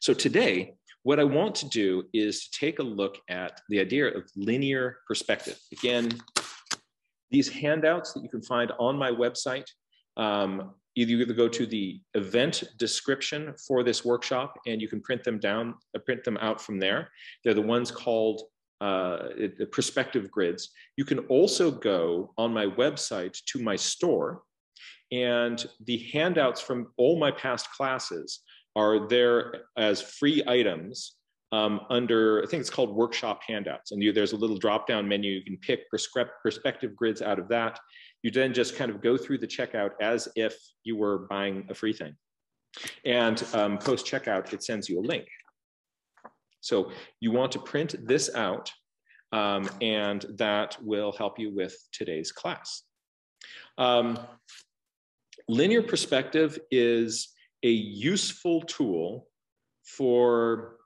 So today, what I want to do is to take a look at the idea of linear perspective. Again, these handouts that you can find on my website, um, either you either go to the event description for this workshop and you can print them down, uh, print them out from there. They're the ones called uh, perspective grids. You can also go on my website to my store and the handouts from all my past classes are there as free items um, under, I think it's called workshop handouts. And you, there's a little drop down menu. You can pick perspective grids out of that. You then just kind of go through the checkout as if you were buying a free thing. And um, post checkout, it sends you a link. So you want to print this out um, and that will help you with today's class. Um, linear perspective is a useful tool for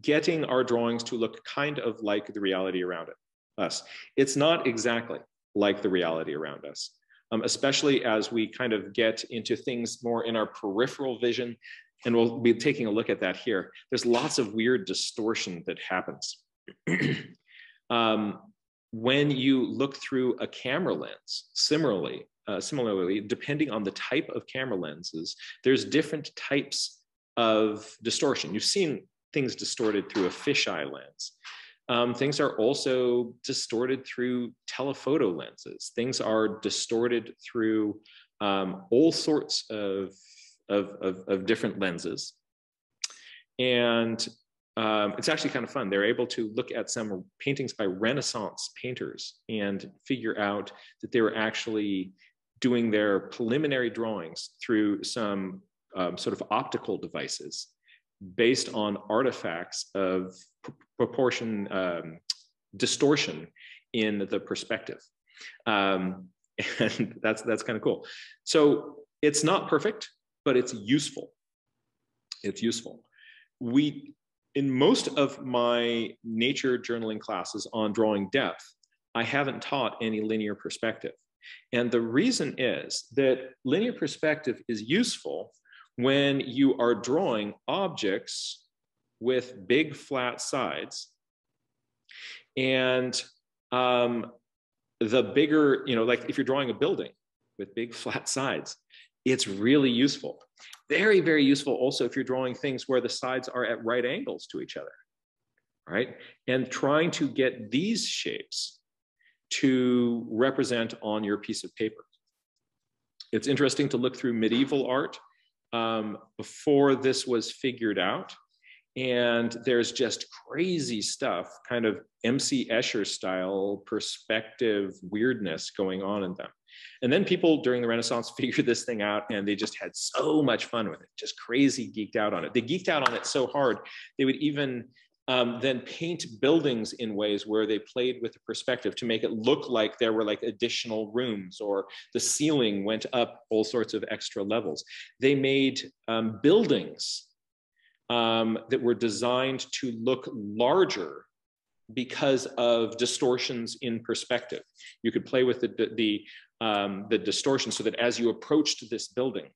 getting our drawings to look kind of like the reality around it, us. It's not exactly like the reality around us, um, especially as we kind of get into things more in our peripheral vision. And we'll be taking a look at that here. There's lots of weird distortion that happens. um, when you look through a camera lens, similarly, uh, similarly, depending on the type of camera lenses, there's different types of distortion. You've seen things distorted through a fisheye lens. Um, things are also distorted through telephoto lenses. Things are distorted through um, all sorts of, of, of, of, different lenses. And um, it's actually kind of fun. They're able to look at some paintings by Renaissance painters and figure out that they were actually doing their preliminary drawings through some um, sort of optical devices based on artifacts of pr proportion um, distortion in the perspective. Um, and that's, that's kind of cool. So it's not perfect, but it's useful. It's useful. We, in most of my nature journaling classes on drawing depth, I haven't taught any linear perspective. And the reason is that linear perspective is useful when you are drawing objects with big flat sides. And um, the bigger, you know, like if you're drawing a building with big flat sides, it's really useful. Very, very useful also if you're drawing things where the sides are at right angles to each other, right? And trying to get these shapes to represent on your piece of paper. It's interesting to look through medieval art um, before this was figured out. And there's just crazy stuff, kind of MC Escher style perspective weirdness going on in them. And then people during the Renaissance figured this thing out and they just had so much fun with it, just crazy geeked out on it. They geeked out on it so hard, they would even um, then paint buildings in ways where they played with the perspective to make it look like there were like additional rooms or the ceiling went up all sorts of extra levels. They made um, buildings um, that were designed to look larger because of distortions in perspective. You could play with the, the, um, the distortion so that as you approached this building,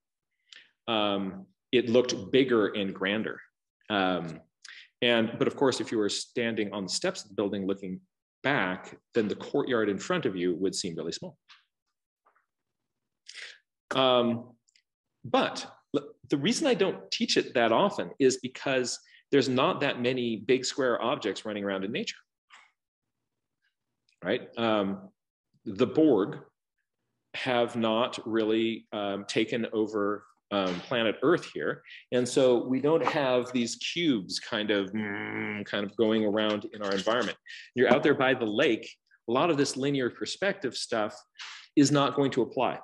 um, it looked bigger and grander. Um, and, but of course, if you were standing on the steps of the building looking back, then the courtyard in front of you would seem really small. Um, but the reason I don't teach it that often is because there's not that many big square objects running around in nature, right? Um, the Borg have not really um, taken over um, planet Earth here. And so we don't have these cubes kind of, mm, kind of going around in our environment. You're out there by the lake, a lot of this linear perspective stuff is not going to apply.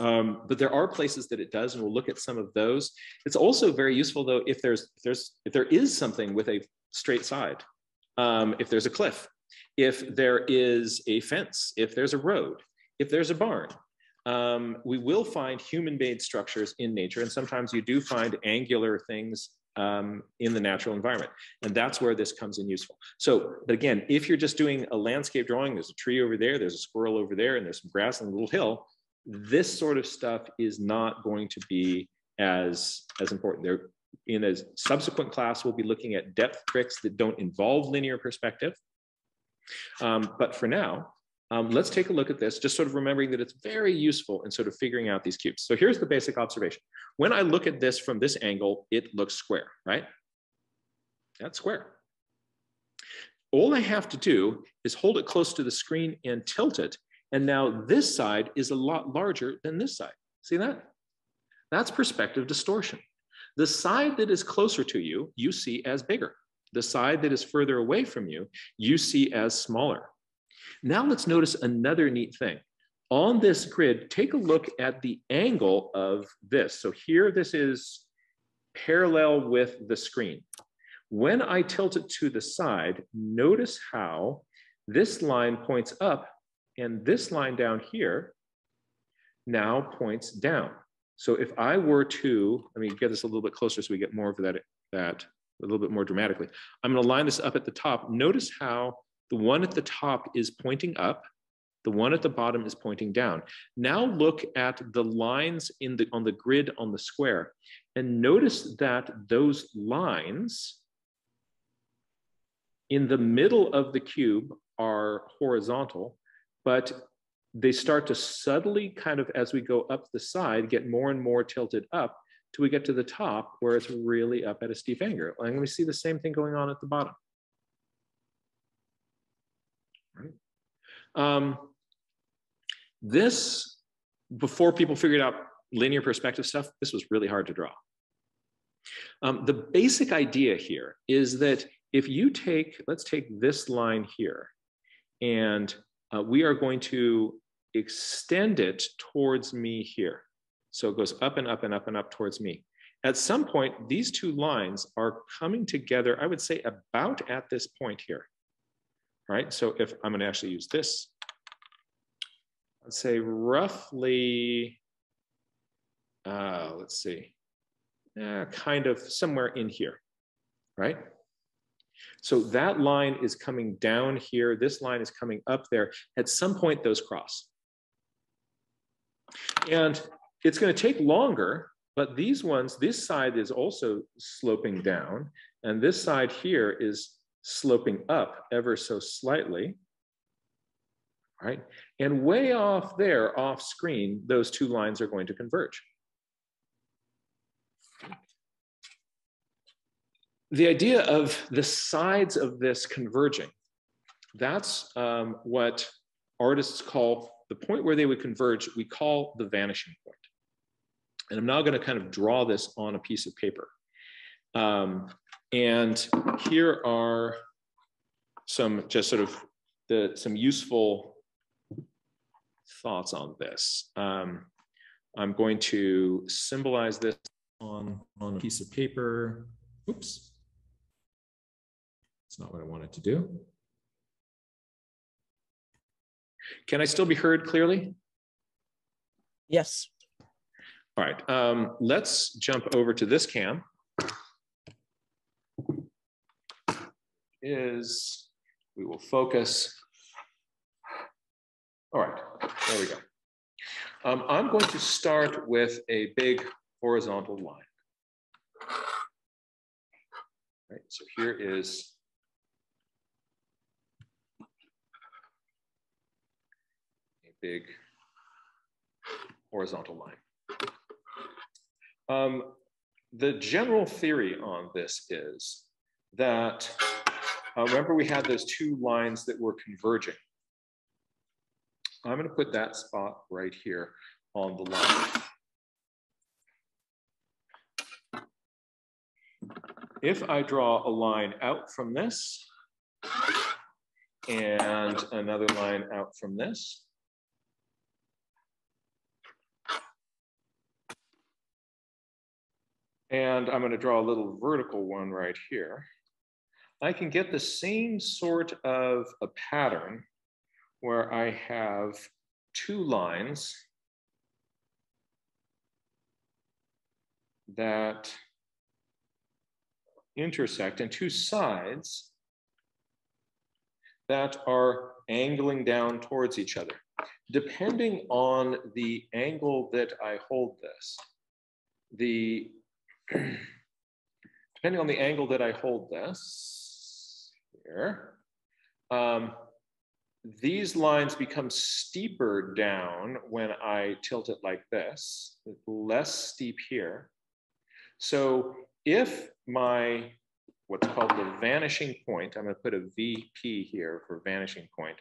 Um, but there are places that it does, and we'll look at some of those. It's also very useful though if there's if there's if there is something with a straight side, um, if there's a cliff, if there is a fence, if there's a road, if there's a barn, um, we will find human-made structures in nature, and sometimes you do find angular things um, in the natural environment. And that's where this comes in useful. So, but again, if you're just doing a landscape drawing, there's a tree over there, there's a squirrel over there, and there's some grass on a little hill, this sort of stuff is not going to be as, as important. There, in a subsequent class, we'll be looking at depth tricks that don't involve linear perspective. Um, but for now, um, let's take a look at this, just sort of remembering that it's very useful in sort of figuring out these cubes. So here's the basic observation. When I look at this from this angle, it looks square, right? That's square. All I have to do is hold it close to the screen and tilt it. And now this side is a lot larger than this side. See that? That's perspective distortion. The side that is closer to you, you see as bigger. The side that is further away from you, you see as smaller. Now let's notice another neat thing. On this grid, take a look at the angle of this. So here, this is parallel with the screen. When I tilt it to the side, notice how this line points up and this line down here now points down. So if I were to, let me get this a little bit closer so we get more of that, that a little bit more dramatically. I'm gonna line this up at the top. Notice how the one at the top is pointing up, the one at the bottom is pointing down. Now look at the lines in the, on the grid on the square and notice that those lines in the middle of the cube are horizontal, but they start to subtly kind of, as we go up the side, get more and more tilted up till we get to the top where it's really up at a steep angle. And we see the same thing going on at the bottom. Right? Um, this, before people figured out linear perspective stuff, this was really hard to draw. Um, the basic idea here is that if you take, let's take this line here, and uh, we are going to extend it towards me here. So it goes up and up and up and up towards me. At some point, these two lines are coming together, I would say about at this point here. All right, so if I'm gonna actually use this, let's say roughly, uh, let's see, uh, kind of somewhere in here, right? So that line is coming down here. This line is coming up there. At some point, those cross. And it's going to take longer, but these ones, this side is also sloping down, and this side here is sloping up ever so slightly. Right? And way off there, off screen, those two lines are going to converge. The idea of the sides of this converging, that's um, what artists call the point where they would converge, we call the vanishing point. And I'm now going to kind of draw this on a piece of paper. Um, and here are some just sort of the some useful thoughts on this. Um, I'm going to symbolize this on, on a piece of paper. Oops. It's not what I wanted to do. Can I still be heard clearly? Yes. All right, um, let's jump over to this cam. Is we will focus. All right, there we go. Um, I'm going to start with a big horizontal line. All right, so here is a big horizontal line. Um, the general theory on this is that, uh, remember we had those two lines that were converging. I'm gonna put that spot right here on the line. If I draw a line out from this and another line out from this, and I'm going to draw a little vertical one right here, I can get the same sort of a pattern where I have two lines that intersect and two sides that are angling down towards each other. Depending on the angle that I hold this, the depending on the angle that I hold this here, um, these lines become steeper down when I tilt it like this, less steep here. So if my, what's called the vanishing point, I'm gonna put a VP here for vanishing point,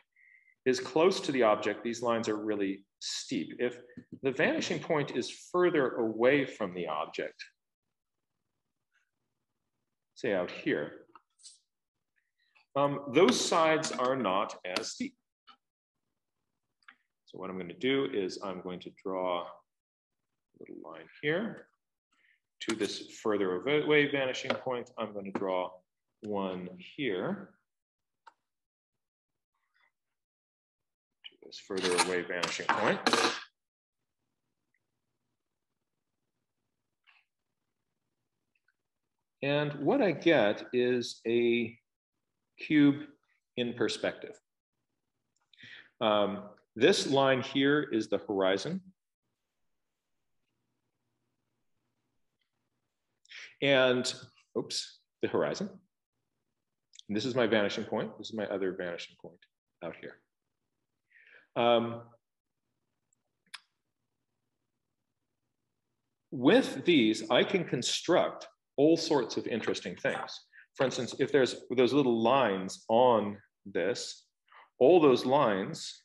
is close to the object, these lines are really steep. If the vanishing point is further away from the object, say out here, um, those sides are not as steep. So what I'm going to do is I'm going to draw a little line here to this further away vanishing point. I'm going to draw one here to this further away vanishing point. And what I get is a cube in perspective. Um, this line here is the horizon. And, oops, the horizon. And this is my vanishing point. This is my other vanishing point out here. Um, with these, I can construct all sorts of interesting things. For instance, if there's those little lines on this, all those lines,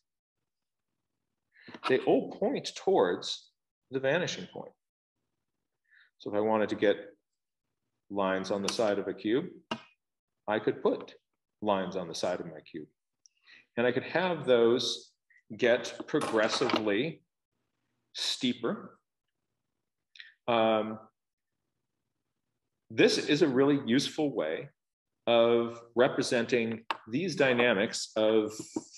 they all point towards the vanishing point. So if I wanted to get lines on the side of a cube, I could put lines on the side of my cube. And I could have those get progressively steeper. Um, this is a really useful way of representing these dynamics of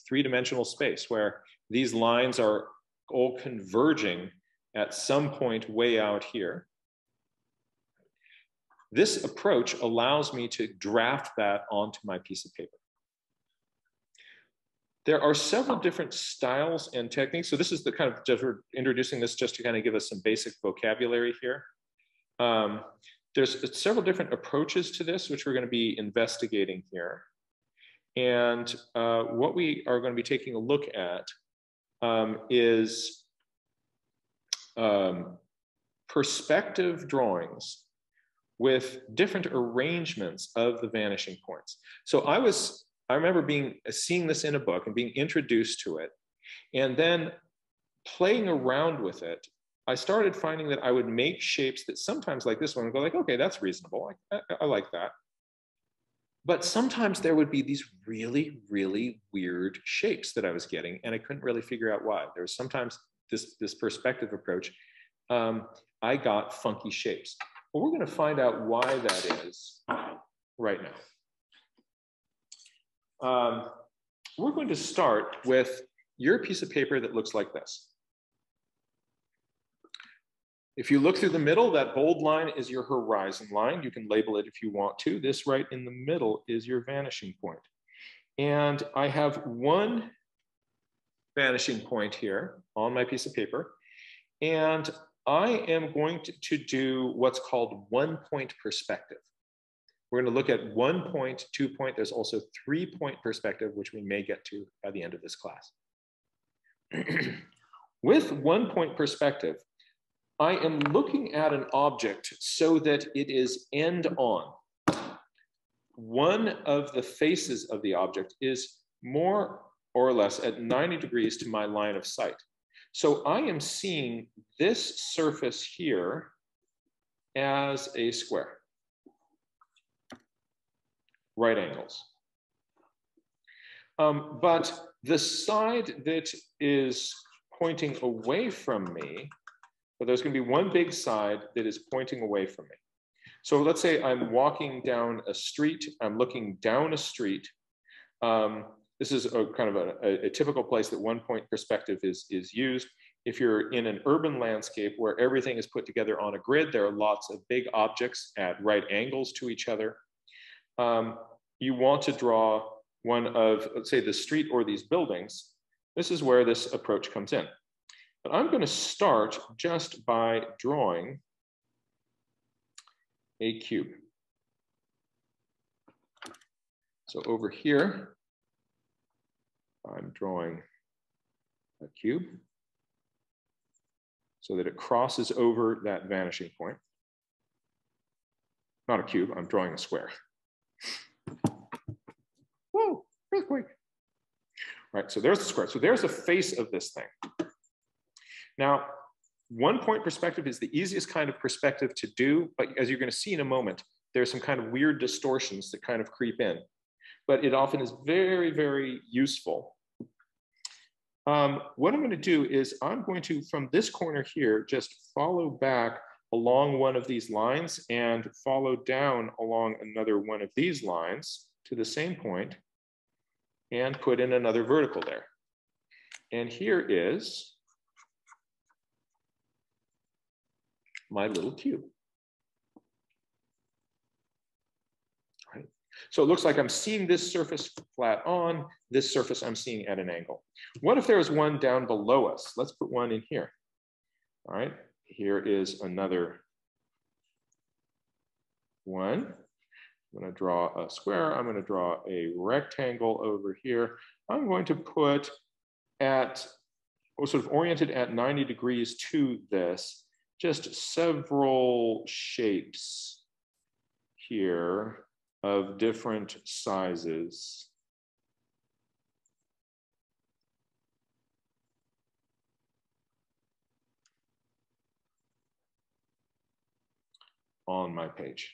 three-dimensional space where these lines are all converging at some point way out here. This approach allows me to draft that onto my piece of paper. There are several different styles and techniques. So this is the kind of, just introducing this just to kind of give us some basic vocabulary here. Um, there's several different approaches to this, which we're going to be investigating here. And uh, what we are going to be taking a look at um, is um, perspective drawings with different arrangements of the vanishing points. So I was, I remember being seeing this in a book and being introduced to it, and then playing around with it I started finding that I would make shapes that sometimes like this one and go like, okay, that's reasonable. I, I, I like that. But sometimes there would be these really, really weird shapes that I was getting, and I couldn't really figure out why. There was sometimes this, this perspective approach. Um, I got funky shapes. Well, we're going to find out why that is right now. Um, we're going to start with your piece of paper that looks like this. If you look through the middle, that bold line is your horizon line. You can label it if you want to. This right in the middle is your vanishing point. And I have one vanishing point here on my piece of paper. And I am going to, to do what's called one point perspective. We're going to look at one point, two point. There's also three point perspective, which we may get to by the end of this class. With one point perspective, I am looking at an object so that it is end on. One of the faces of the object is more or less at 90 degrees to my line of sight. So I am seeing this surface here as a square. Right angles. Um, but the side that is pointing away from me but there's going to be one big side that is pointing away from me. So let's say I'm walking down a street, I'm looking down a street. Um, this is a kind of a, a, typical place that one point perspective is, is used. If you're in an urban landscape where everything is put together on a grid, there are lots of big objects at right angles to each other. Um, you want to draw one of, let's say, the street or these buildings. This is where this approach comes in. But I'm going to start just by drawing a cube. So over here, I'm drawing a cube so that it crosses over that vanishing point. Not a cube, I'm drawing a square. Whoa, earthquake. All right, so there's the square. So there's the face of this thing. Now, one point perspective is the easiest kind of perspective to do, but as you're gonna see in a moment, there's some kind of weird distortions that kind of creep in. But it often is very, very useful. Um, what I'm gonna do is I'm going to, from this corner here, just follow back along one of these lines and follow down along another one of these lines to the same point and put in another vertical there. And here is my little cube. So it looks like I'm seeing this surface flat on, this surface I'm seeing at an angle. What if there was one down below us? Let's put one in here. All right, here is another one. I'm going to draw a square. I'm going to draw a rectangle over here. I'm going to put at, sort of oriented at 90 degrees to this, just several shapes here of different sizes. on my page.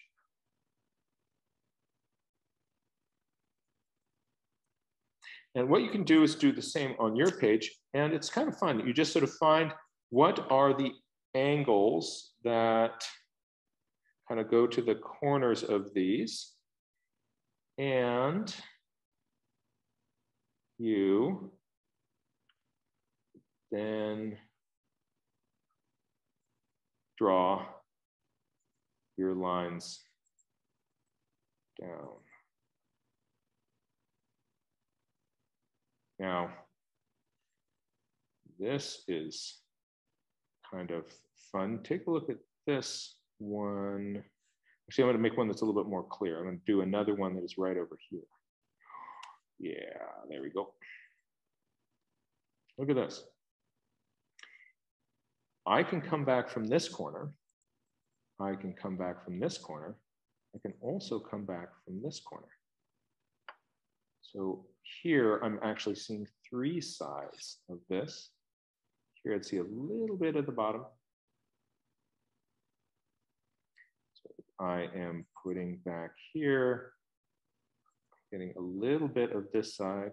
And what you can do is do the same on your page. And it's kind of fun. You just sort of find what are the angles that kind of go to the corners of these. And you then draw your lines down. Now, this is kind of fun. Take a look at this one. Actually, I'm going to make one that's a little bit more clear. I'm going to do another one that is right over here. Yeah, there we go. Look at this. I can come back from this corner. I can come back from this corner. I can also come back from this corner. So here I'm actually seeing three sides of this. Here I'd see a little bit at the bottom. So I am putting back here, getting a little bit of this side.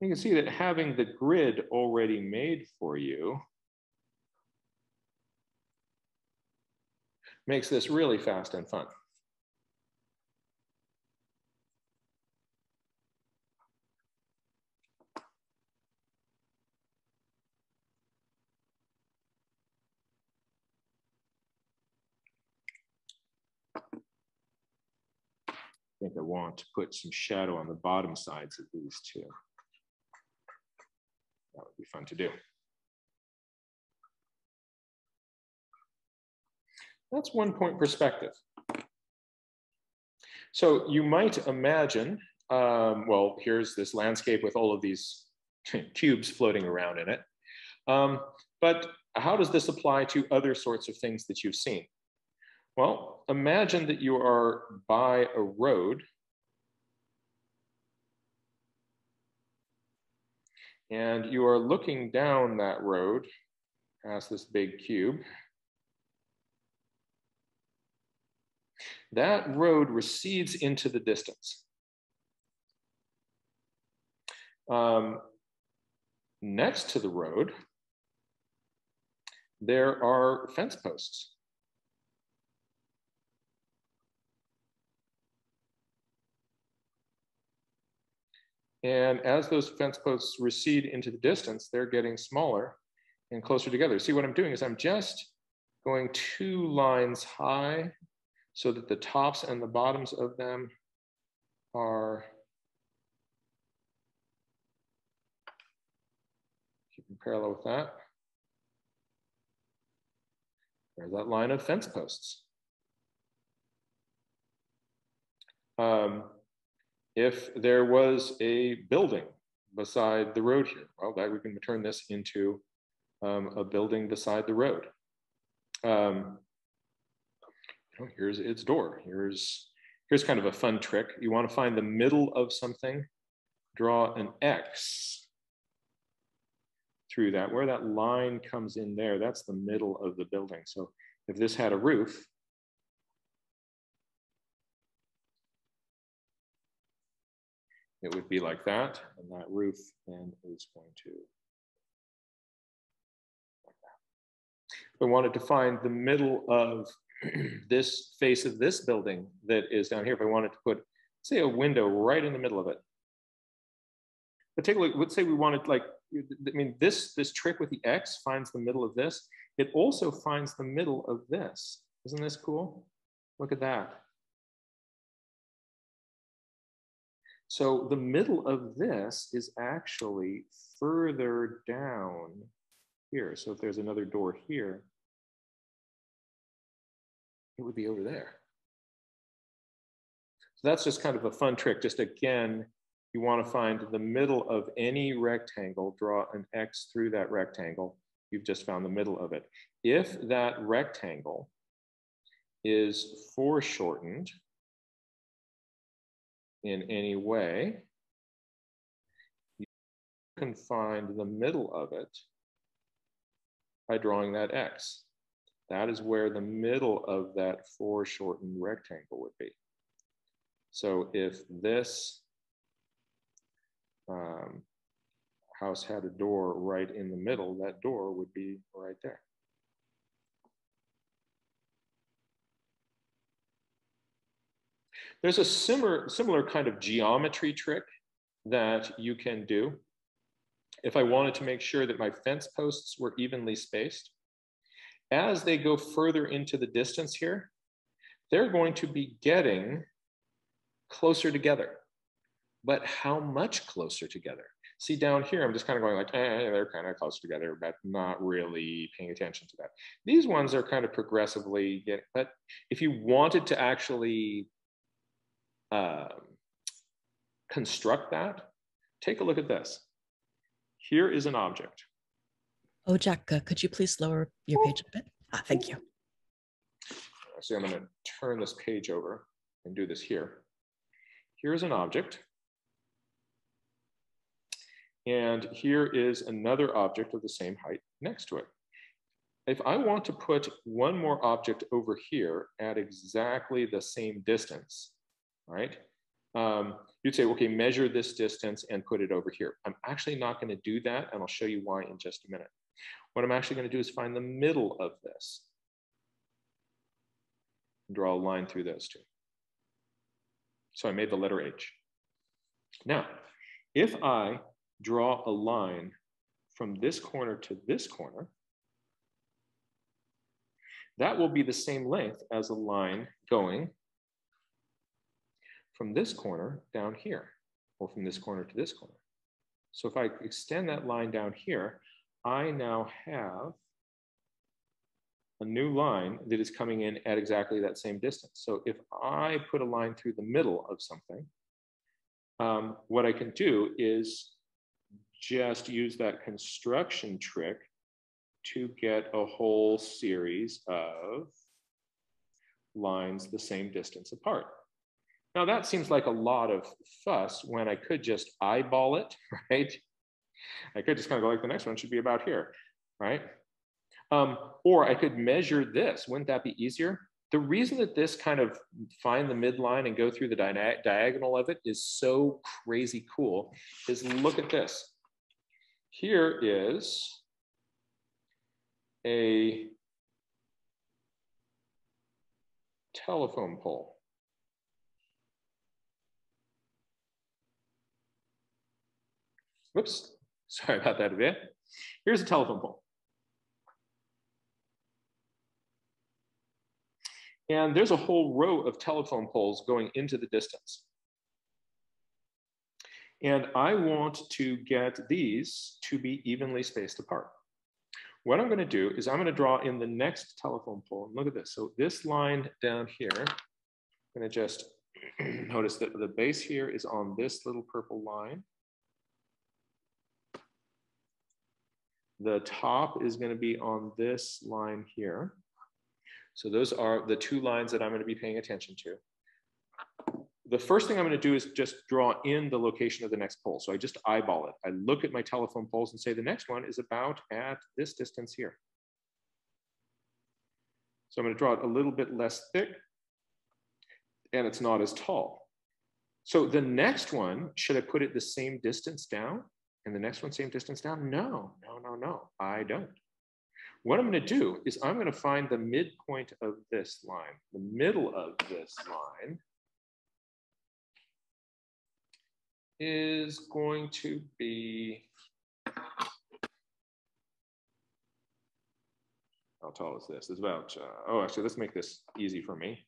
You can see that having the grid already made for you makes this really fast and fun. I think I want to put some shadow on the bottom sides of these two. That would be fun to do. That's one point perspective. So you might imagine, um, well, here's this landscape with all of these cubes floating around in it. Um, but how does this apply to other sorts of things that you've seen? Well, imagine that you are by a road and you are looking down that road past this big cube. That road recedes into the distance. Um, next to the road, there are fence posts. And as those fence posts recede into the distance, they're getting smaller and closer together. See what I'm doing is I'm just going two lines high so that the tops and the bottoms of them are keeping parallel with that. There's that line of fence posts. Um, if there was a building beside the road here, well, that we can turn this into um, a building beside the road. Um, oh, here's its door. Here's here's kind of a fun trick. You want to find the middle of something, draw an X through that. Where that line comes in there, that's the middle of the building. So if this had a roof, it would be like that, and that roof then is going to I wanted to find the middle of this face of this building that is down here, if I wanted to put, say, a window right in the middle of it. But take a look, let's say we wanted like, I mean, this, this trick with the X finds the middle of this. It also finds the middle of this. Isn't this cool? Look at that. So the middle of this is actually further down here. So if there's another door here, it would be over there. So that's just kind of a fun trick. Just again, you want to find the middle of any rectangle, draw an X through that rectangle. You've just found the middle of it. If that rectangle is foreshortened in any way, you can find the middle of it by drawing that X. That is where the middle of that foreshortened rectangle would be. So if this um, house had a door right in the middle, that door would be right there. There's a similar, similar kind of geometry trick that you can do. If I wanted to make sure that my fence posts were evenly spaced, as they go further into the distance here, they're going to be getting closer together. But how much closer together? See down here, I'm just kind of going like, eh, they're kind of close together, but not really paying attention to that. These ones are kind of progressively getting, but if you wanted to actually um, construct that, take a look at this. Here is an object. Oh, Jack, uh, could you please lower your page a bit? Ah, thank you. So I'm going to turn this page over and do this here. Here is an object. And here is another object of the same height next to it. If I want to put one more object over here at exactly the same distance, right? Um, you'd say, okay, measure this distance and put it over here. I'm actually not going to do that, and I'll show you why in just a minute. What I'm actually going to do is find the middle of this. Draw a line through those two. So I made the letter H. Now, if I draw a line from this corner to this corner, that will be the same length as a line going from this corner down here, or from this corner to this corner. So if I extend that line down here, I now have a new line that is coming in at exactly that same distance. So if I put a line through the middle of something, um, what I can do is just use that construction trick to get a whole series of lines the same distance apart. Now that seems like a lot of fuss when I could just eyeball it, right? I could just kind of go like the next one should be about here, right? Um, or I could measure this. Wouldn't that be easier? The reason that this kind of find the midline and go through the dia diagonal of it is so crazy cool is look at this. Here is a telephone pole. Whoops, Sorry about that a bit. Here's a telephone pole. And there's a whole row of telephone poles going into the distance. And I want to get these to be evenly spaced apart. What I'm going to do is I'm going to draw in the next telephone pole. And Look at this. So this line down here, I'm to just notice that the base here is on this little purple line. The top is going to be on this line here. So those are the two lines that I'm going to be paying attention to. The first thing I'm going to do is just draw in the location of the next pole. So I just eyeball it. I look at my telephone poles and say the next one is about at this distance here. So I'm going to draw it a little bit less thick and it's not as tall. So the next one, should I put it the same distance down? And the next one, same distance down? No, no, no, no, I don't. What I'm gonna do is I'm gonna find the midpoint of this line, the middle of this line is going to be, how tall is this? It's about, uh, oh, actually, let's make this easy for me.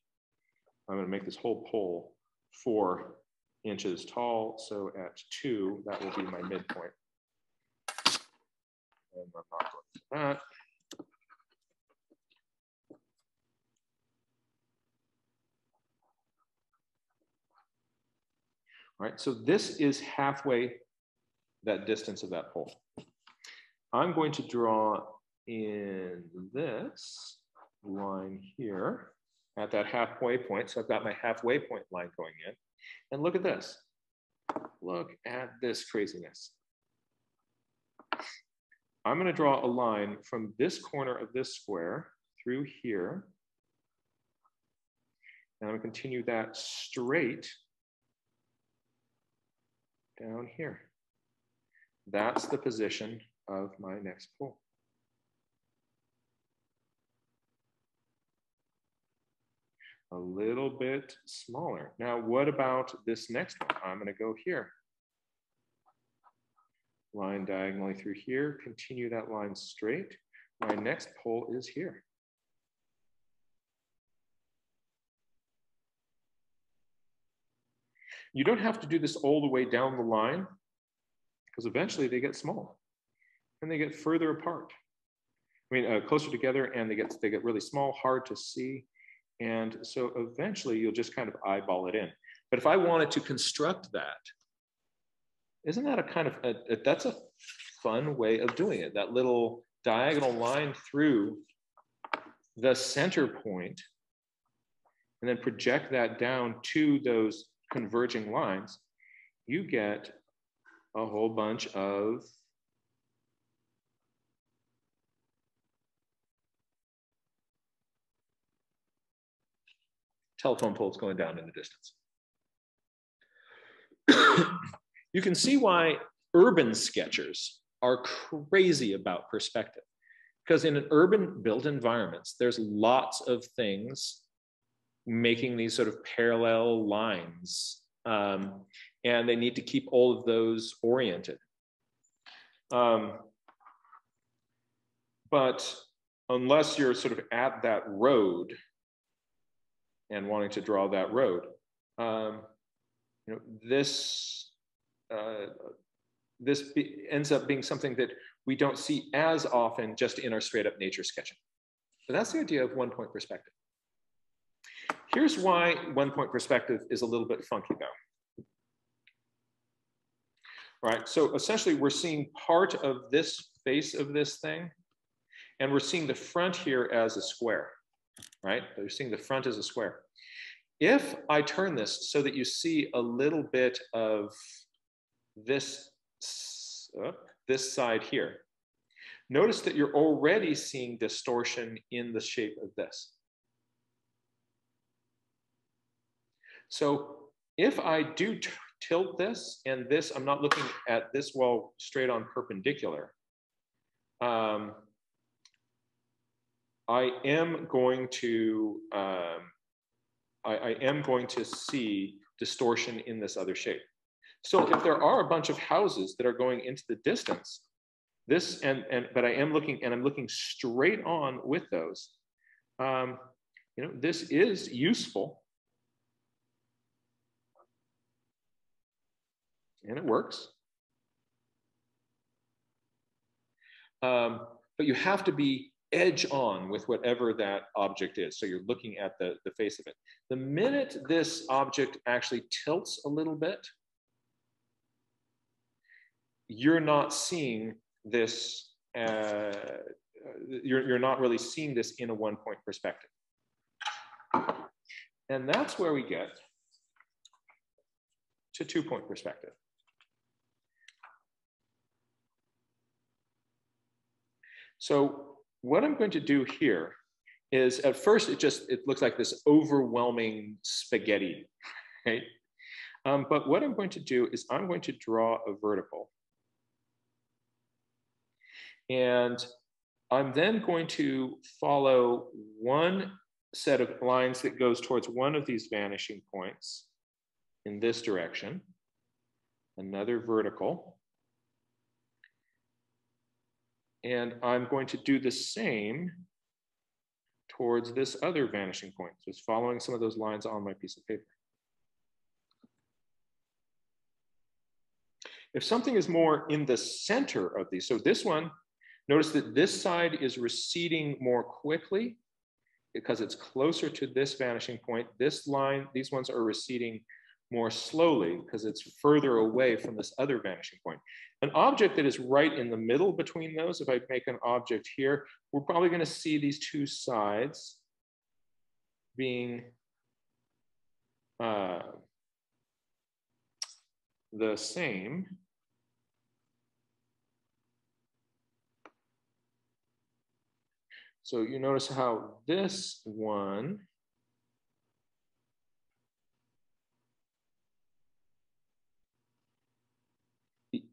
I'm going to make this whole pole four inches tall. So at two, that will be my midpoint. And I'm not going to that. All right, so this is halfway that distance of that pole. I'm going to draw in this line here at that halfway point. So I've got my halfway point line going in. And look at this. Look at this craziness. I'm going to draw a line from this corner of this square through here. And I'm going to continue that straight down here. That's the position of my next pole. A little bit smaller. Now, what about this next one? I'm gonna go here. Line diagonally through here, continue that line straight. My next pole is here. You don't have to do this all the way down the line because eventually they get small and they get further apart. I mean, uh, closer together and they get, they get really small, hard to see. And so eventually you'll just kind of eyeball it in. But if I wanted to construct that, isn't that a kind of, a, that's a fun way of doing it. That little diagonal line through the center point and then project that down to those converging lines, you get a whole bunch of telephone poles going down in the distance. you can see why urban sketchers are crazy about perspective. Because in an urban built environments, there's lots of things making these sort of parallel lines. Um, and they need to keep all of those oriented. Um, but unless you're sort of at that road, and wanting to draw that road. Um, you know, this uh, this be, ends up being something that we don't see as often just in our straight up nature sketching. But that's the idea of one point perspective. Here's why one point perspective is a little bit funky though. All right, so essentially we're seeing part of this face of this thing, and we're seeing the front here as a square right? But You're seeing the front is a square. If I turn this so that you see a little bit of this, uh, this side here, notice that you're already seeing distortion in the shape of this. So if I do tilt this and this, I'm not looking at this wall straight on perpendicular, um, I am going to um, I, I am going to see distortion in this other shape. So if there are a bunch of houses that are going into the distance, this and and but I am looking and I'm looking straight on with those. Um, you know, this is useful. And it works. Um, but you have to be edge on with whatever that object is. So you're looking at the, the face of it. The minute this object actually tilts a little bit, you're not seeing this, uh, you're, you're not really seeing this in a one point perspective. And that's where we get to two point perspective. So what I'm going to do here is at first it just, it looks like this overwhelming spaghetti, right? Um, but what I'm going to do is I'm going to draw a vertical. And I'm then going to follow one set of lines that goes towards one of these vanishing points in this direction, another vertical. And I'm going to do the same towards this other vanishing point, just following some of those lines on my piece of paper. If something is more in the center of these, so this one, notice that this side is receding more quickly because it's closer to this vanishing point. This line, these ones are receding more slowly because it's further away from this other vanishing point. An object that is right in the middle between those, if I make an object here, we're probably going to see these two sides being uh, the same. So you notice how this one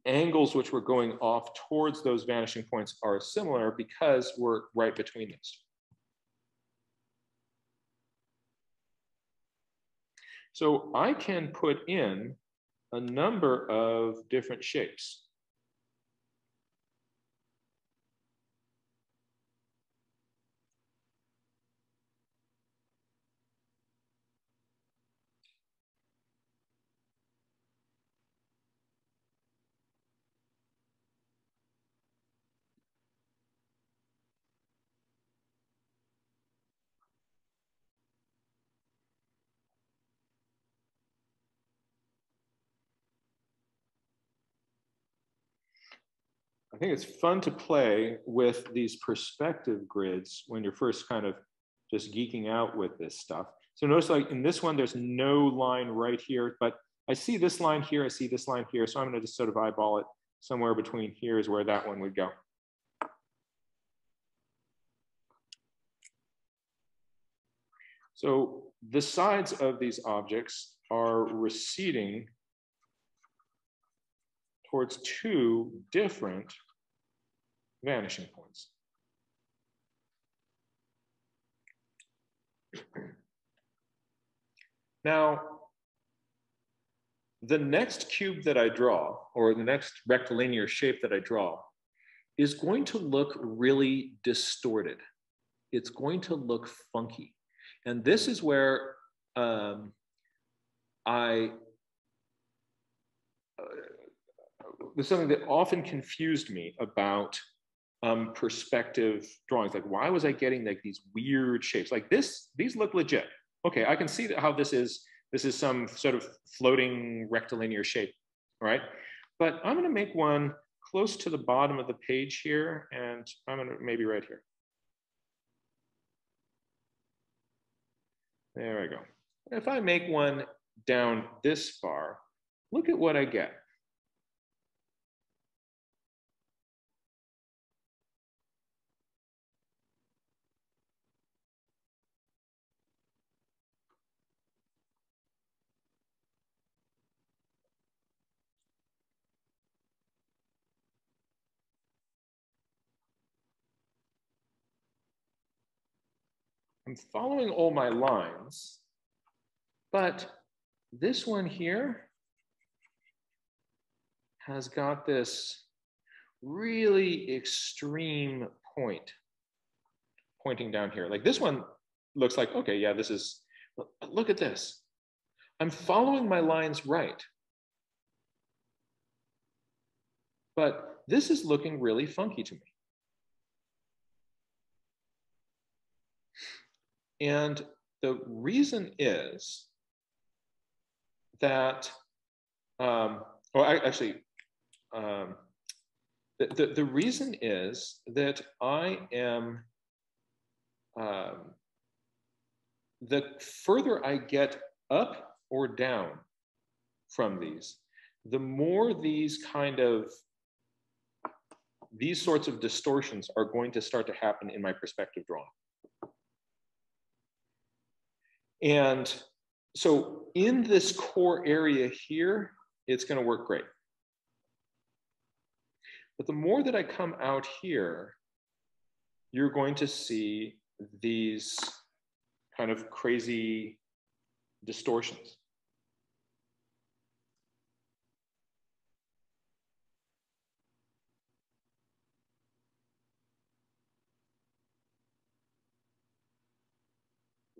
angles which we're going off towards those vanishing points are similar because we're right between those. So I can put in a number of different shapes. I think it's fun to play with these perspective grids when you're first kind of just geeking out with this stuff. So notice like in this one, there's no line right here, but I see this line here, I see this line here. So I'm gonna just sort of eyeball it somewhere between here is where that one would go. So the sides of these objects are receding towards two different vanishing points. Now, the next cube that I draw, or the next rectilinear shape that I draw, is going to look really distorted. It's going to look funky. And this is where um, I, uh, something that often confused me about um, perspective drawings. Like, why was I getting like these weird shapes? Like this, these look legit. Okay, I can see how this is. This is some sort of floating rectilinear shape, right? But I'm going to make one close to the bottom of the page here, and I'm going to maybe right here. There I go. If I make one down this far, look at what I get. Following all my lines, but this one here has got this really extreme point pointing down here. Like this one looks like, okay, yeah, this is, look at this. I'm following my lines right. But this is looking really funky to me. And the reason is that, um, or I, actually, um, the, the, the, reason is that I am, um, the further I get up or down from these, the more these kind of these sorts of distortions are going to start to happen in my perspective drawing. And so in this core area here, it's going to work great. But the more that I come out here, you're going to see these kind of crazy distortions.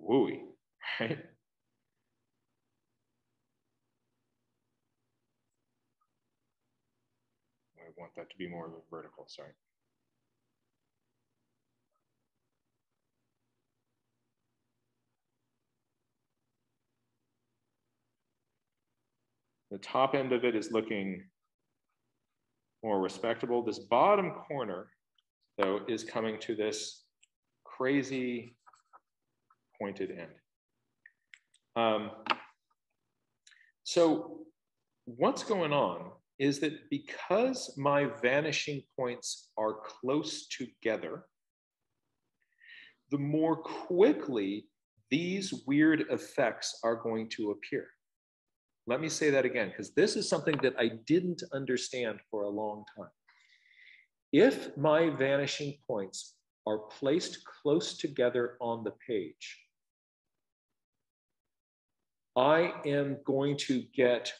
Wooey, right? I want that to be more of a vertical, sorry. The top end of it is looking more respectable. This bottom corner, though, is coming to this crazy pointed end. Um, so what's going on is that because my vanishing points are close together, the more quickly these weird effects are going to appear. Let me say that again, because this is something that I didn't understand for a long time. If my vanishing points are placed close together on the page, I am going to get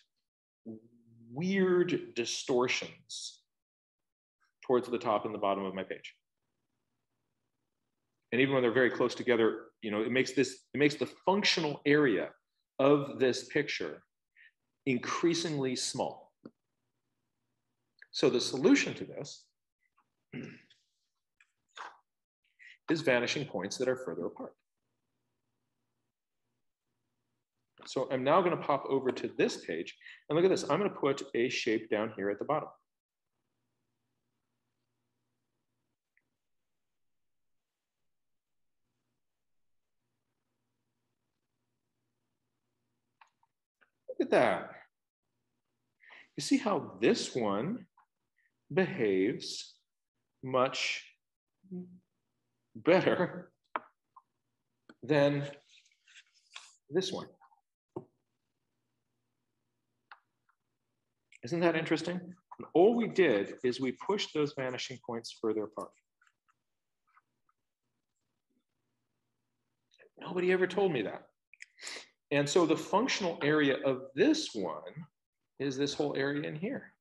weird distortions towards the top and the bottom of my page. And even when they're very close together, you know, it makes this, it makes the functional area of this picture increasingly small. So the solution to this is vanishing points that are further apart. So I'm now going to pop over to this page and look at this. I'm going to put a shape down here at the bottom. Look at that. You see how this one behaves much better than this one. Isn't that interesting? And all we did is we pushed those vanishing points further apart. Nobody ever told me that. And so the functional area of this one is this whole area in here.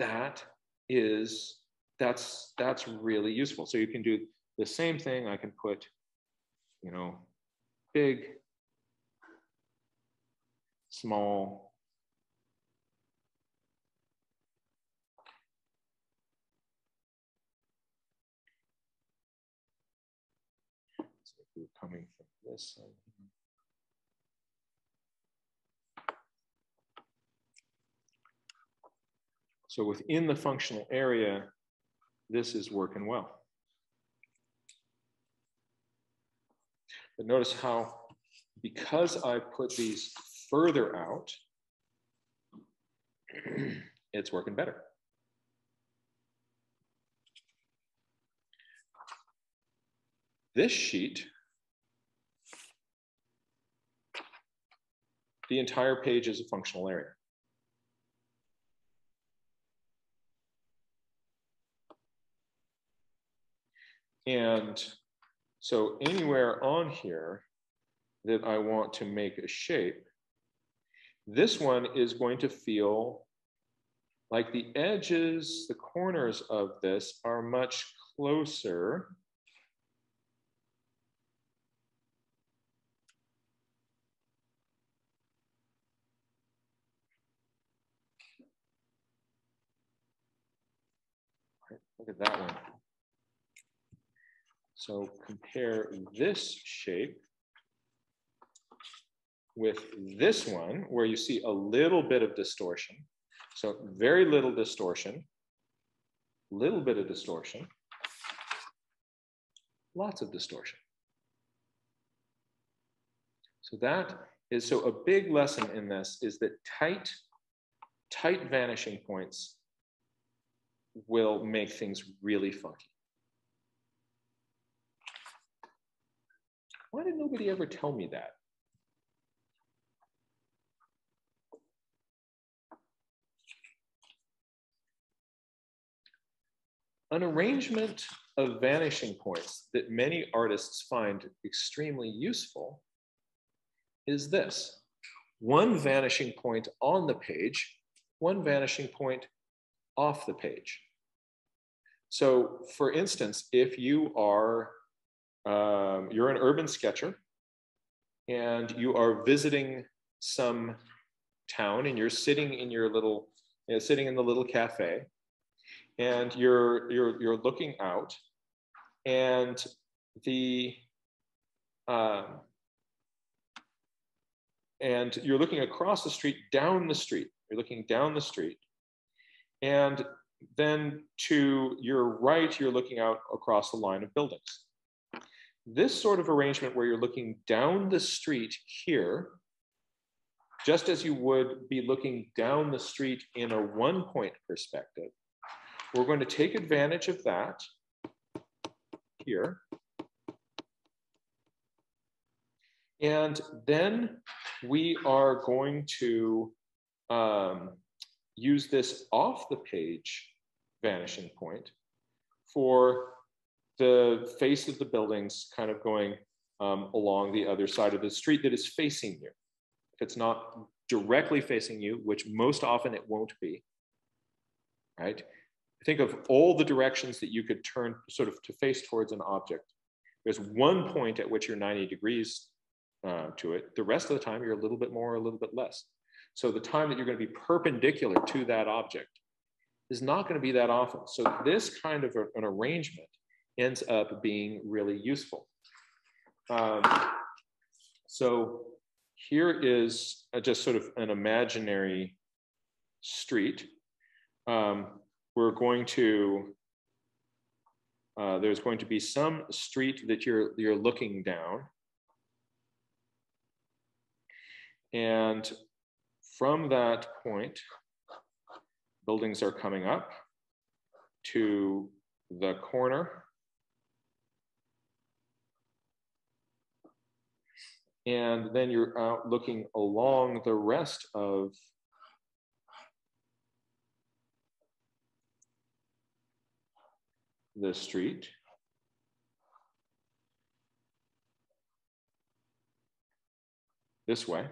That is, that's, that's really useful. So you can do the same thing. I can put, you know, big small so if we're coming from this side So within the functional area, this is working well. But notice how, because I put these further out, it's working better. This sheet, the entire page is a functional area. And so anywhere on here that I want to make a shape, this one is going to feel like the edges, the corners of this are much closer. look at that one. So compare this shape with this one where you see a little bit of distortion. So very little distortion, little bit of distortion, lots of distortion. So that is, so a big lesson in this is that tight, tight vanishing points will make things really funky. Why did nobody ever tell me that? An arrangement of vanishing points that many artists find extremely useful is this. One vanishing point on the page, one vanishing point off the page. So for instance, if you are, um, you're an urban sketcher and you are visiting some town and you're sitting in your little, you know, sitting in the little cafe and you're you're you're looking out, and the um, and you're looking across the street, down the street. You're looking down the street, and then to your right, you're looking out across the line of buildings. This sort of arrangement where you're looking down the street here, just as you would be looking down the street in a one point perspective, we're going to take advantage of that here. And then we are going to um, use this off the page vanishing point for the face of the buildings kind of going um, along the other side of the street that is facing you. If it's not directly facing you, which most often it won't be, right? Think of all the directions that you could turn sort of to face towards an object. There's one point at which you're 90 degrees uh, to it. The rest of the time, you're a little bit more, a little bit less. So the time that you're going to be perpendicular to that object is not going to be that often. So this kind of a, an arrangement ends up being really useful. Um, so here is a, just sort of an imaginary street. Um, we're going to, uh, there's going to be some street that you're, you're looking down. And from that point, buildings are coming up to the corner. And then you're out looking along the rest of the street. This way.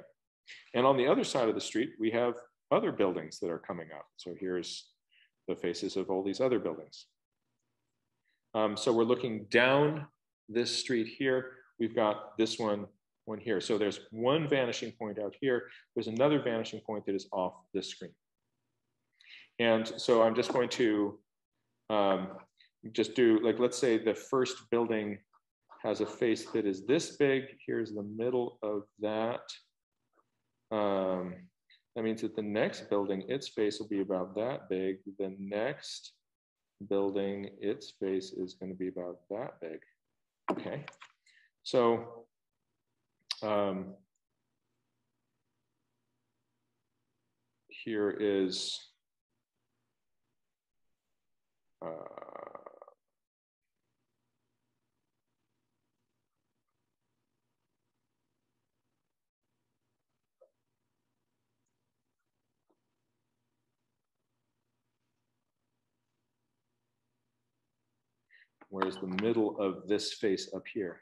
And on the other side of the street, we have other buildings that are coming up. So here's the faces of all these other buildings. Um, so we're looking down this street here. We've got this one, one here. So there's one vanishing point out here. There's another vanishing point that is off this screen. And so I'm just going to um, just do like, let's say the first building has a face that is this big. Here's the middle of that. Um, that means that the next building, its face will be about that big. The next building, its face is going to be about that big. Okay. So um, here is uh, whereas the middle of this face up here.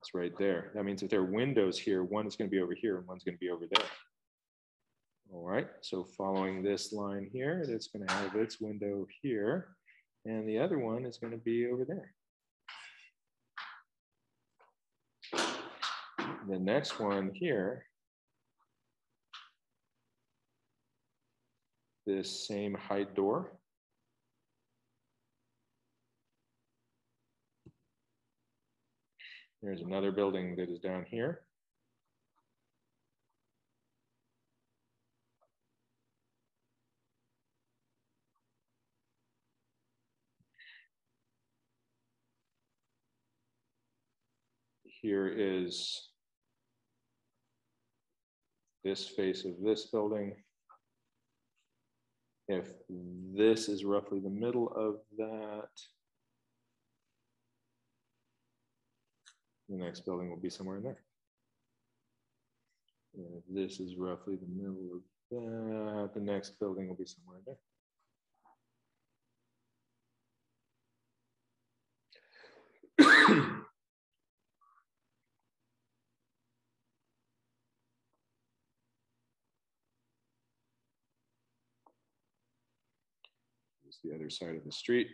It's right there. That means if there are windows here, one is going to be over here and one's going to be over there. All right, so following this line here, it's going to have its window here, and the other one is going to be over there. The next one here this same height door. There's another building that is down here. Here is this face of this building. If this is roughly the middle of that, the next building will be somewhere in there. And this is roughly the middle of that, the next building will be somewhere in there. the other side of the street.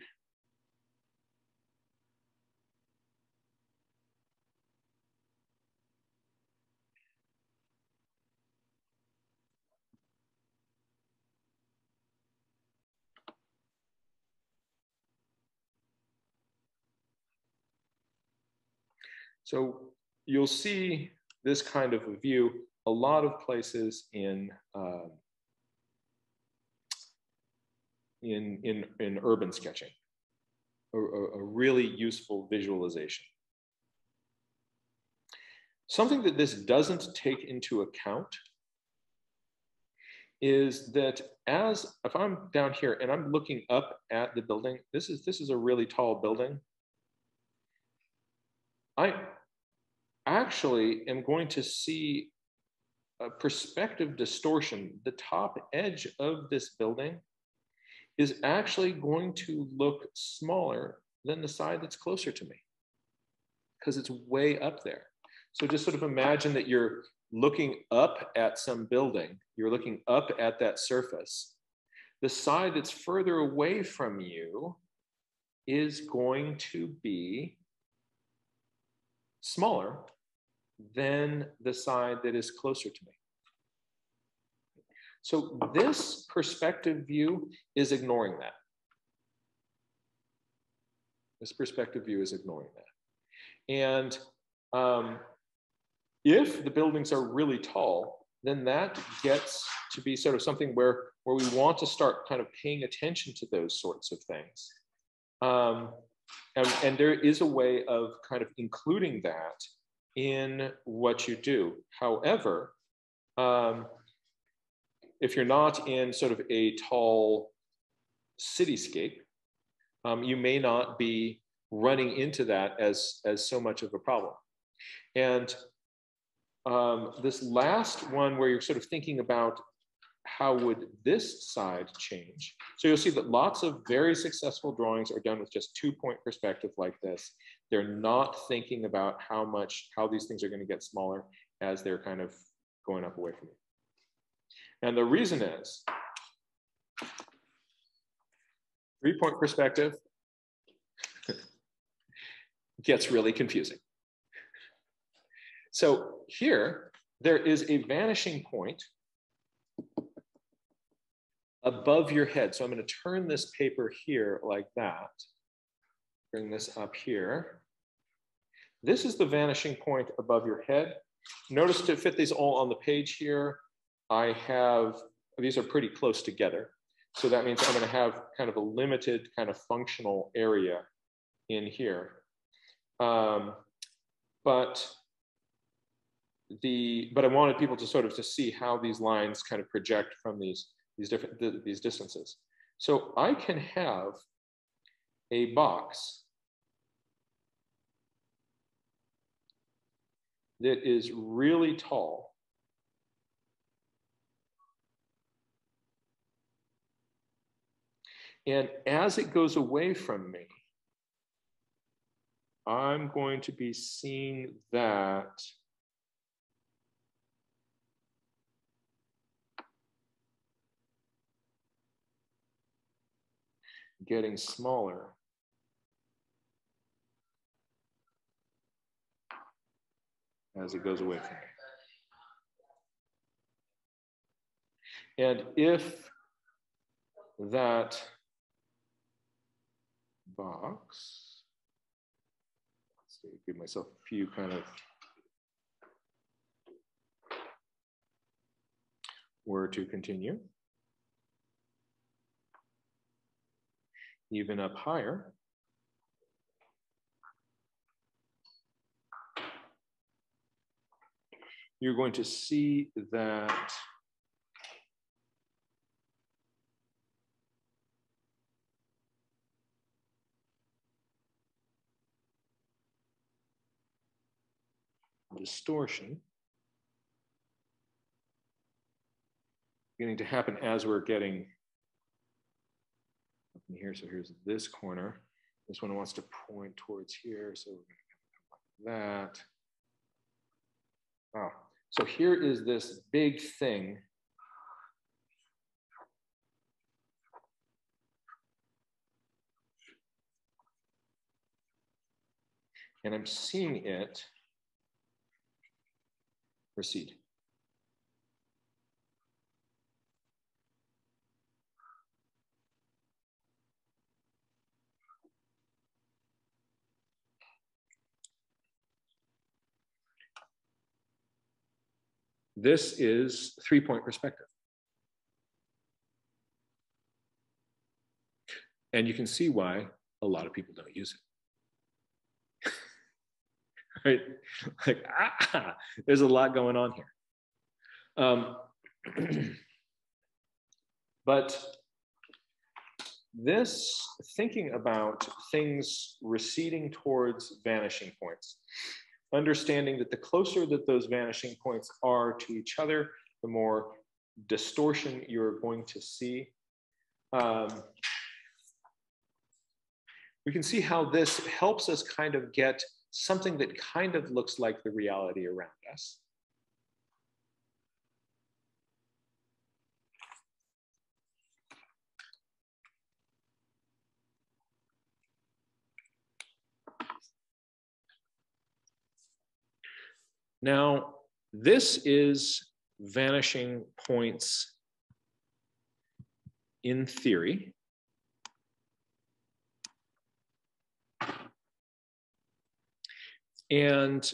So you'll see this kind of a view a lot of places in uh, in, in, in urban sketching, a, a really useful visualization. Something that this doesn't take into account is that as if I'm down here and I'm looking up at the building, this is this is a really tall building. I actually am going to see a perspective distortion. The top edge of this building is actually going to look smaller than the side that's closer to me because it's way up there. So just sort of imagine that you're looking up at some building, you're looking up at that surface. The side that's further away from you is going to be smaller than the side that is closer to me. So this perspective view is ignoring that. This perspective view is ignoring that. And um, if the buildings are really tall, then that gets to be sort of something where, where we want to start kind of paying attention to those sorts of things. Um, and, and there is a way of kind of including that in what you do. However, um, if you're not in sort of a tall cityscape, um, you may not be running into that as, as so much of a problem. And um, this last one where you're sort of thinking about how would this side change? So you'll see that lots of very successful drawings are done with just two point perspective like this. They're not thinking about how much, how these things are gonna get smaller as they're kind of going up away from you. And the reason is three point perspective gets really confusing. So here, there is a vanishing point above your head. So I'm going to turn this paper here like that. Bring this up here. This is the vanishing point above your head. Notice to fit these all on the page here, I have, these are pretty close together. So that means I'm gonna have kind of a limited kind of functional area in here. Um, but the, but I wanted people to sort of to see how these lines kind of project from these, these different, th these distances. So I can have a box that is really tall And as it goes away from me, I'm going to be seeing that getting smaller. as it goes away from me. And if that box, let's see, give myself a few kind of were to continue, even up higher, you're going to see that distortion beginning to happen as we're getting in here. So here's this corner. This one wants to point towards here. So we're going to come like that. Oh, so here is this big thing. And I'm seeing it recede. This is three-point perspective. And you can see why a lot of people don't use it. right? Like, ah, there's a lot going on here. Um, but this thinking about things receding towards vanishing points understanding that the closer that those vanishing points are to each other, the more distortion you're going to see. Um, we can see how this helps us kind of get something that kind of looks like the reality around us. Now, this is vanishing points in theory. And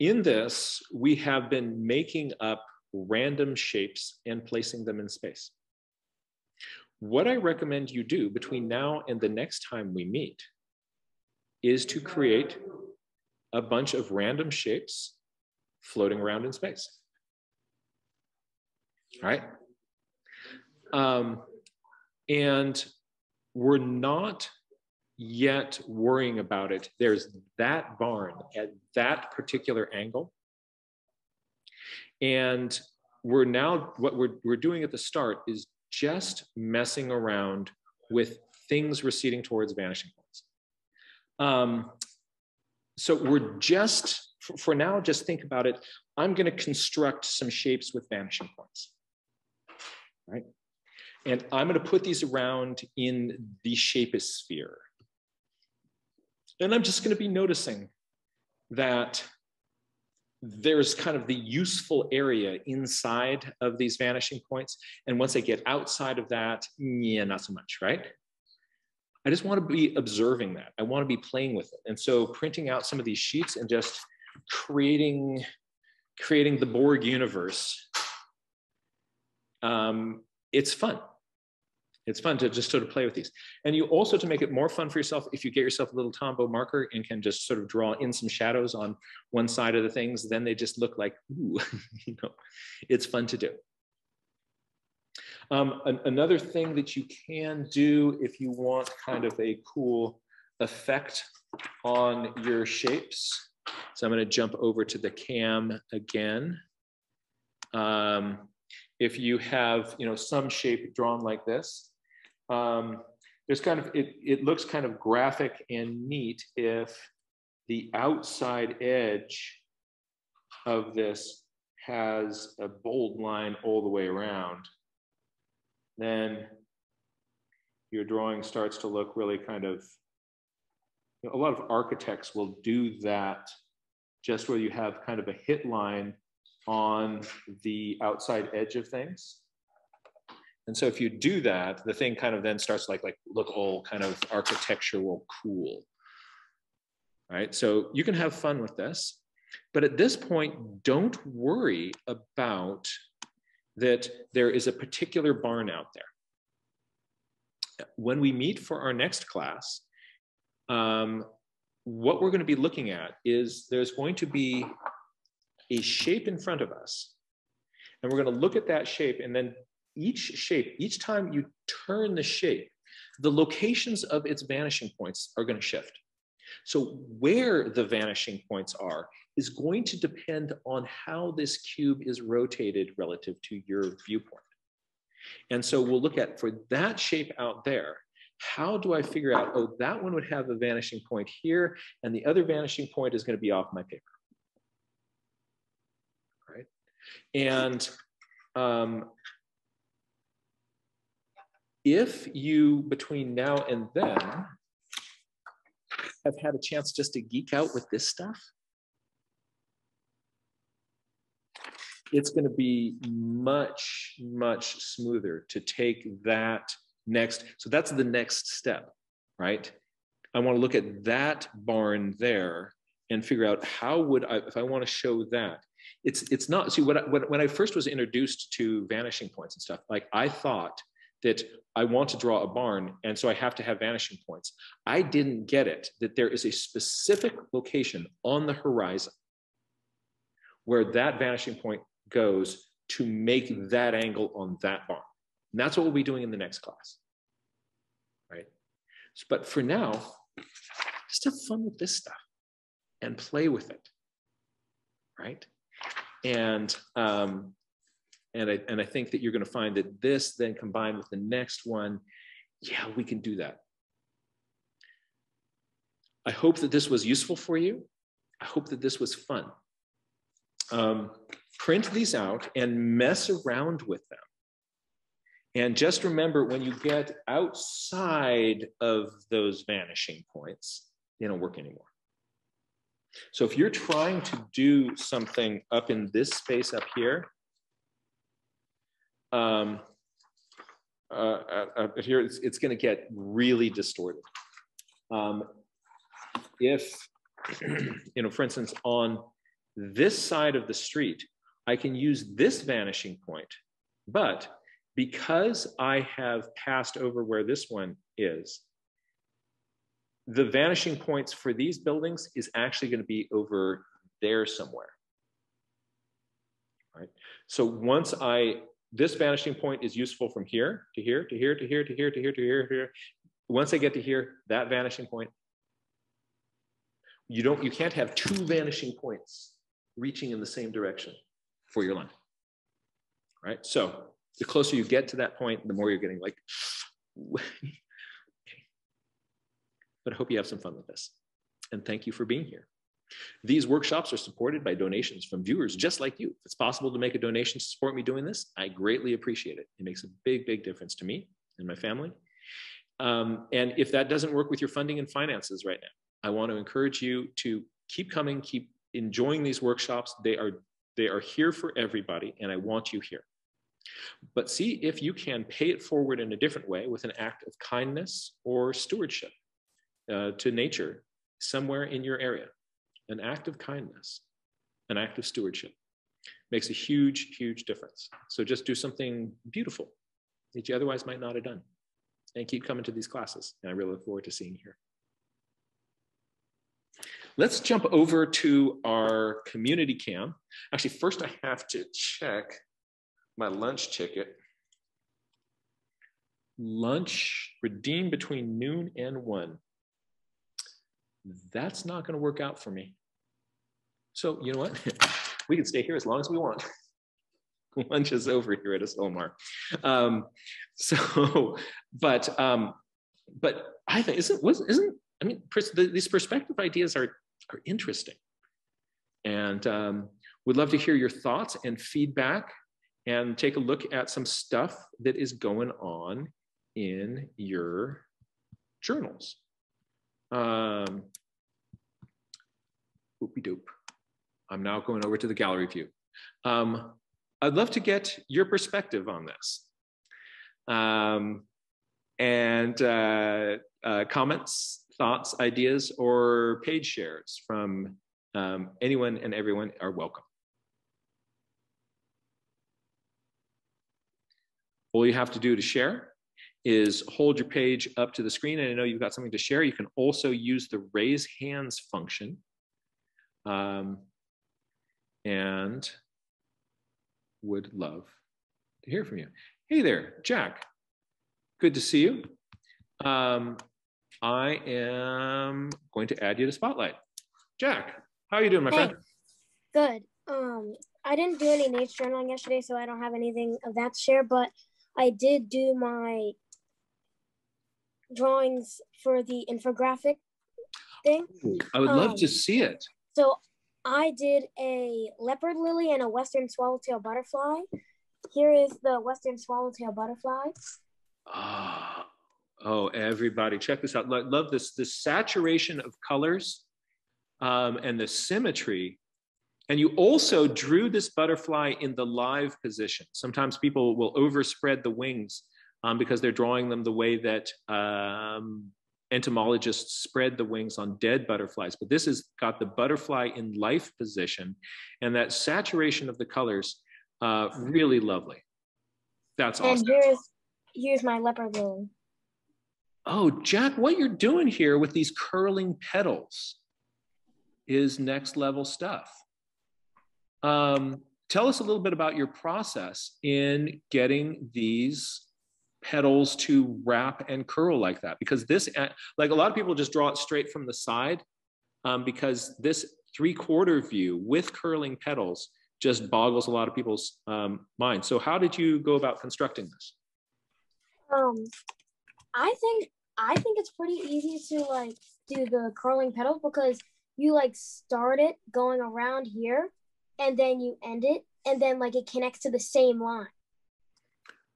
in this, we have been making up random shapes and placing them in space. What I recommend you do between now and the next time we meet is to create a bunch of random shapes floating around in space. Right? Um, and we're not yet worrying about it. There's that barn at that particular angle. And we're now, what we're, we're doing at the start is just messing around with things receding towards vanishing points. Um, so we're just for, now, just think about it. I'm going to construct some shapes with vanishing points, right? And I'm going to put these around in the shapeosphere. And I'm just going to be noticing that there's kind of the useful area inside of these vanishing points. And once I get outside of that, yeah, not so much, right? I just want to be observing that. I want to be playing with it. And so printing out some of these sheets and just creating creating the Borg universe. Um, it's fun. It's fun to just sort of play with these. And you also, to make it more fun for yourself, if you get yourself a little Tombow marker and can just sort of draw in some shadows on one side of the things, then they just look like, ooh, you know, it's fun to do. Um, an, another thing that you can do if you want kind of a cool effect on your shapes so I'm going to jump over to the cam again. Um, if you have, you know, some shape drawn like this, um, there's kind of, it, it looks kind of graphic and neat if the outside edge of this has a bold line all the way around, then your drawing starts to look really kind of a lot of architects will do that just where you have kind of a hit line on the outside edge of things. And so if you do that, the thing kind of then starts like, like look all kind of architectural cool. Right. So you can have fun with this. But at this point, don't worry about that there is a particular barn out there. When we meet for our next class, um, what we're going to be looking at is there's going to be a shape in front of us. And we're going to look at that shape and then each shape, each time you turn the shape, the locations of its vanishing points are going to shift. So where the vanishing points are is going to depend on how this cube is rotated relative to your viewpoint. And so we'll look at for that shape out there, how do I figure out, oh, that one would have a vanishing point here, and the other vanishing point is going to be off my paper. Right? And um, if you, between now and then, have had a chance just to geek out with this stuff, it's going to be much, much smoother to take that next. So that's the next step, right? I want to look at that barn there and figure out how would I, if I want to show that, it's it's not see what, I, when I first was introduced to vanishing points and stuff, like I thought that I want to draw a barn and so I have to have vanishing points. I didn't get it that there is a specific location on the horizon where that vanishing point goes to make that angle on that barn. And that's what we'll be doing in the next class. Right? But for now, just have fun with this stuff and play with it. Right? And um, and I, and I think that you're going to find that this then combined with the next one, yeah, we can do that. I hope that this was useful for you. I hope that this was fun. Um, print these out and mess around with them. And just remember when you get outside of those vanishing points, they don't work anymore. So if you're trying to do something up in this space up here, um, uh, uh, here it's, it's going to get really distorted. Um, if, you know, for instance, on this side of the street, I can use this vanishing point, but because I have passed over where this one is, the vanishing points for these buildings is actually going to be over there somewhere. Right. So once I this vanishing point is useful from here to here to here to here to here to here to here to here. Once I get to here, that vanishing point, you don't you can't have two vanishing points reaching in the same direction for your line. Right? So the closer you get to that point, the more you're getting like okay. But I hope you have some fun with this. And thank you for being here. These workshops are supported by donations from viewers just like you. If it's possible to make a donation to support me doing this, I greatly appreciate it. It makes a big, big difference to me and my family. Um, and if that doesn't work with your funding and finances right now, I want to encourage you to keep coming, keep enjoying these workshops. They are, they are here for everybody, and I want you here. But see if you can pay it forward in a different way with an act of kindness or stewardship uh, to nature somewhere in your area an act of kindness, an act of stewardship makes a huge, huge difference. So just do something beautiful that you otherwise might not have done and keep coming to these classes. And I really look forward to seeing you here. Let's jump over to our community cam. Actually, first I have to check my lunch ticket. Lunch redeemed between noon and one. That's not going to work out for me. So you know what? we can stay here as long as we want. Lunch is over here at Asilomar. Um, so, but um, but I think isn't was isn't I mean pers- the, these perspective ideas are are interesting, and um, would love to hear your thoughts and feedback, and take a look at some stuff that is going on in your journals. Um, Oopie doop. I'm now going over to the gallery view. Um, I'd love to get your perspective on this. um, and uh, uh, comments, thoughts, ideas, or page shares from um, anyone and everyone are welcome. All you have to do to share is hold your page up to the screen and I know you've got something to share. You can also use the raise hands function. Um, and would love to hear from you. Hey there, Jack. Good to see you. Um, I am going to add you to Spotlight. Jack, how are you doing, my friend? Good. Um, I didn't do any nature journaling yesterday, so I don't have anything of that to share, but I did do my drawings for the infographic thing. I would love Um, to see it. So I did a leopard lily and a western swallowtail butterfly. Here is the western swallowtail butterfly. Ah, oh, everybody, check this out. Lo- Love this this saturation of colors um, and the symmetry. And you also drew this butterfly in the live position. Sometimes people will overspread the wings um, because they're drawing them the way that um, entomologists spread the wings on dead butterflies. But this has got the butterfly in life position, and that saturation of the colors, uh, really lovely. That's awesome. And here's here's my leopard lily. Oh, Jack, what you're doing here with these curling petals is next level stuff. Um, tell us a little bit about your process in getting these petals to wrap and curl like that. Because this, uh, like a lot of people just draw it straight from the side um, because this three quarter view with curling petals just boggles a lot of people's um, minds. So how did you go about constructing this? Um, I think I think it's pretty easy to like do the curling petals because you like start it going around here, and then you end it, and then like it connects to the same line,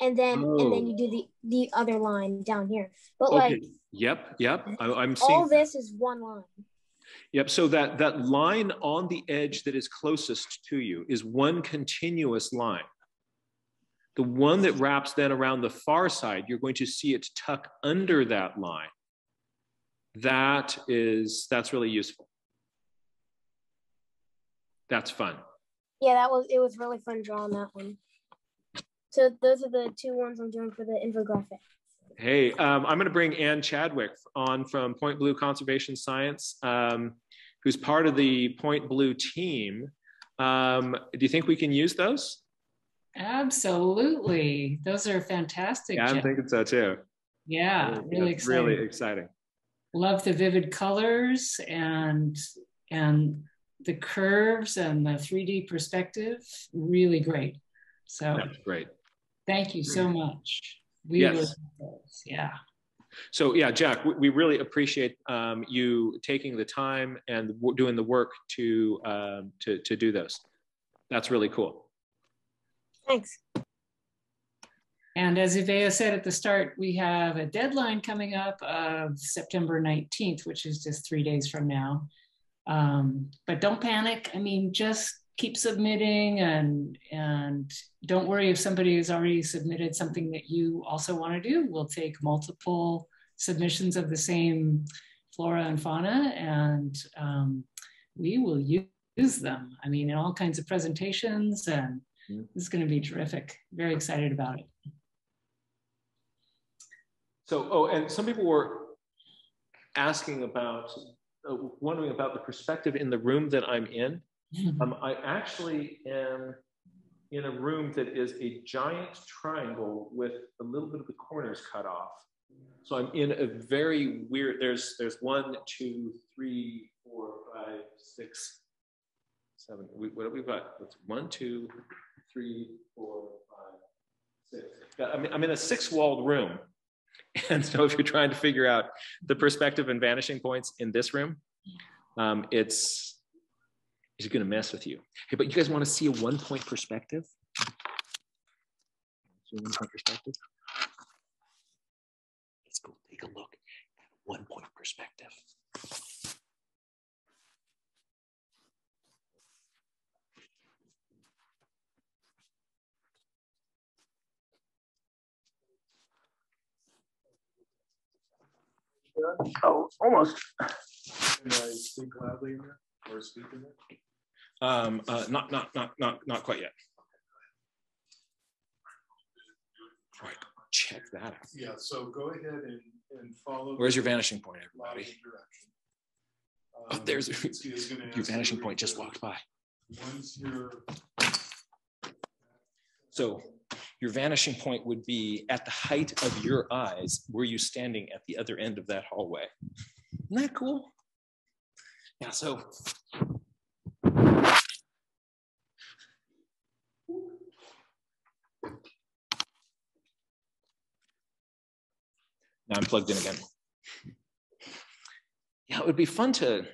and then and then Oh. you do the the other line down here. But Okay. like Yep, yep. I, I'm seeing. all this is one line. Yep. So that that line on the edge that is closest to you is one continuous line. The one that wraps then around the far side, you're going to see it tuck under that line. That is that's really useful. That's fun. Yeah, that was it was really fun drawing that one. So those are the two ones I'm doing for the infographic. Hey, um, I'm going to bring Ann Chadwick on from Point Blue Conservation Science, um, who's part of the Point Blue team. Um, do you think we can use those? Absolutely. Those are fantastic. Yeah, I'm thinking so too. yeah, really exciting. Really exciting. Love the vivid colors and and the curves and the 3D perspective. Really great. So That's great. thank you so much. We Yes. will those. Yeah. So yeah, Jack, we, we really appreciate um, you taking the time and doing the work to, um, to to do those. That's really cool. Thanks. And as Ivea said at the start, we have a deadline coming up of September 19th, which is just three days from now. Um, but don't panic. I mean, just keep submitting and and don't worry if somebody has already submitted something that you also want to do. We'll take multiple submissions of the same flora and fauna and um, we will use them. I mean, in all kinds of presentations and this is going to be terrific. Very excited about it. So oh, and some people were asking about, wondering about the perspective in the room that I'm in. Um, I actually am in a room that is a giant triangle with a little bit of the corners cut off. So I'm in a very weird. There's there's one, two, three, four, five, six, seven. We, what have we got? It's one, two, three, four, five, six. Yeah, I mean, I'm in a six-walled room, and so if you're trying to figure out the perspective and vanishing points in this room, um, it's is going to mess with you. Hey, but you guys want to see a one-point perspective? See a one-point perspective? Let's go take a look at one-point perspective. Oh, almost. Can I speak loudly in there or speak in there? Um, uh, not, not, not, not, not quite yet. Right, check that out. Yeah, so go ahead and, and follow. Where's your vanishing point, everybody? direction. Oh, Um, there's your vanishing point just walked by. Once you're. So your vanishing point would be at the height of your eyes. Were you standing at the other end of that hallway? Isn't that cool? Yeah, so. Now I'm plugged in again. Yeah, it would be fun to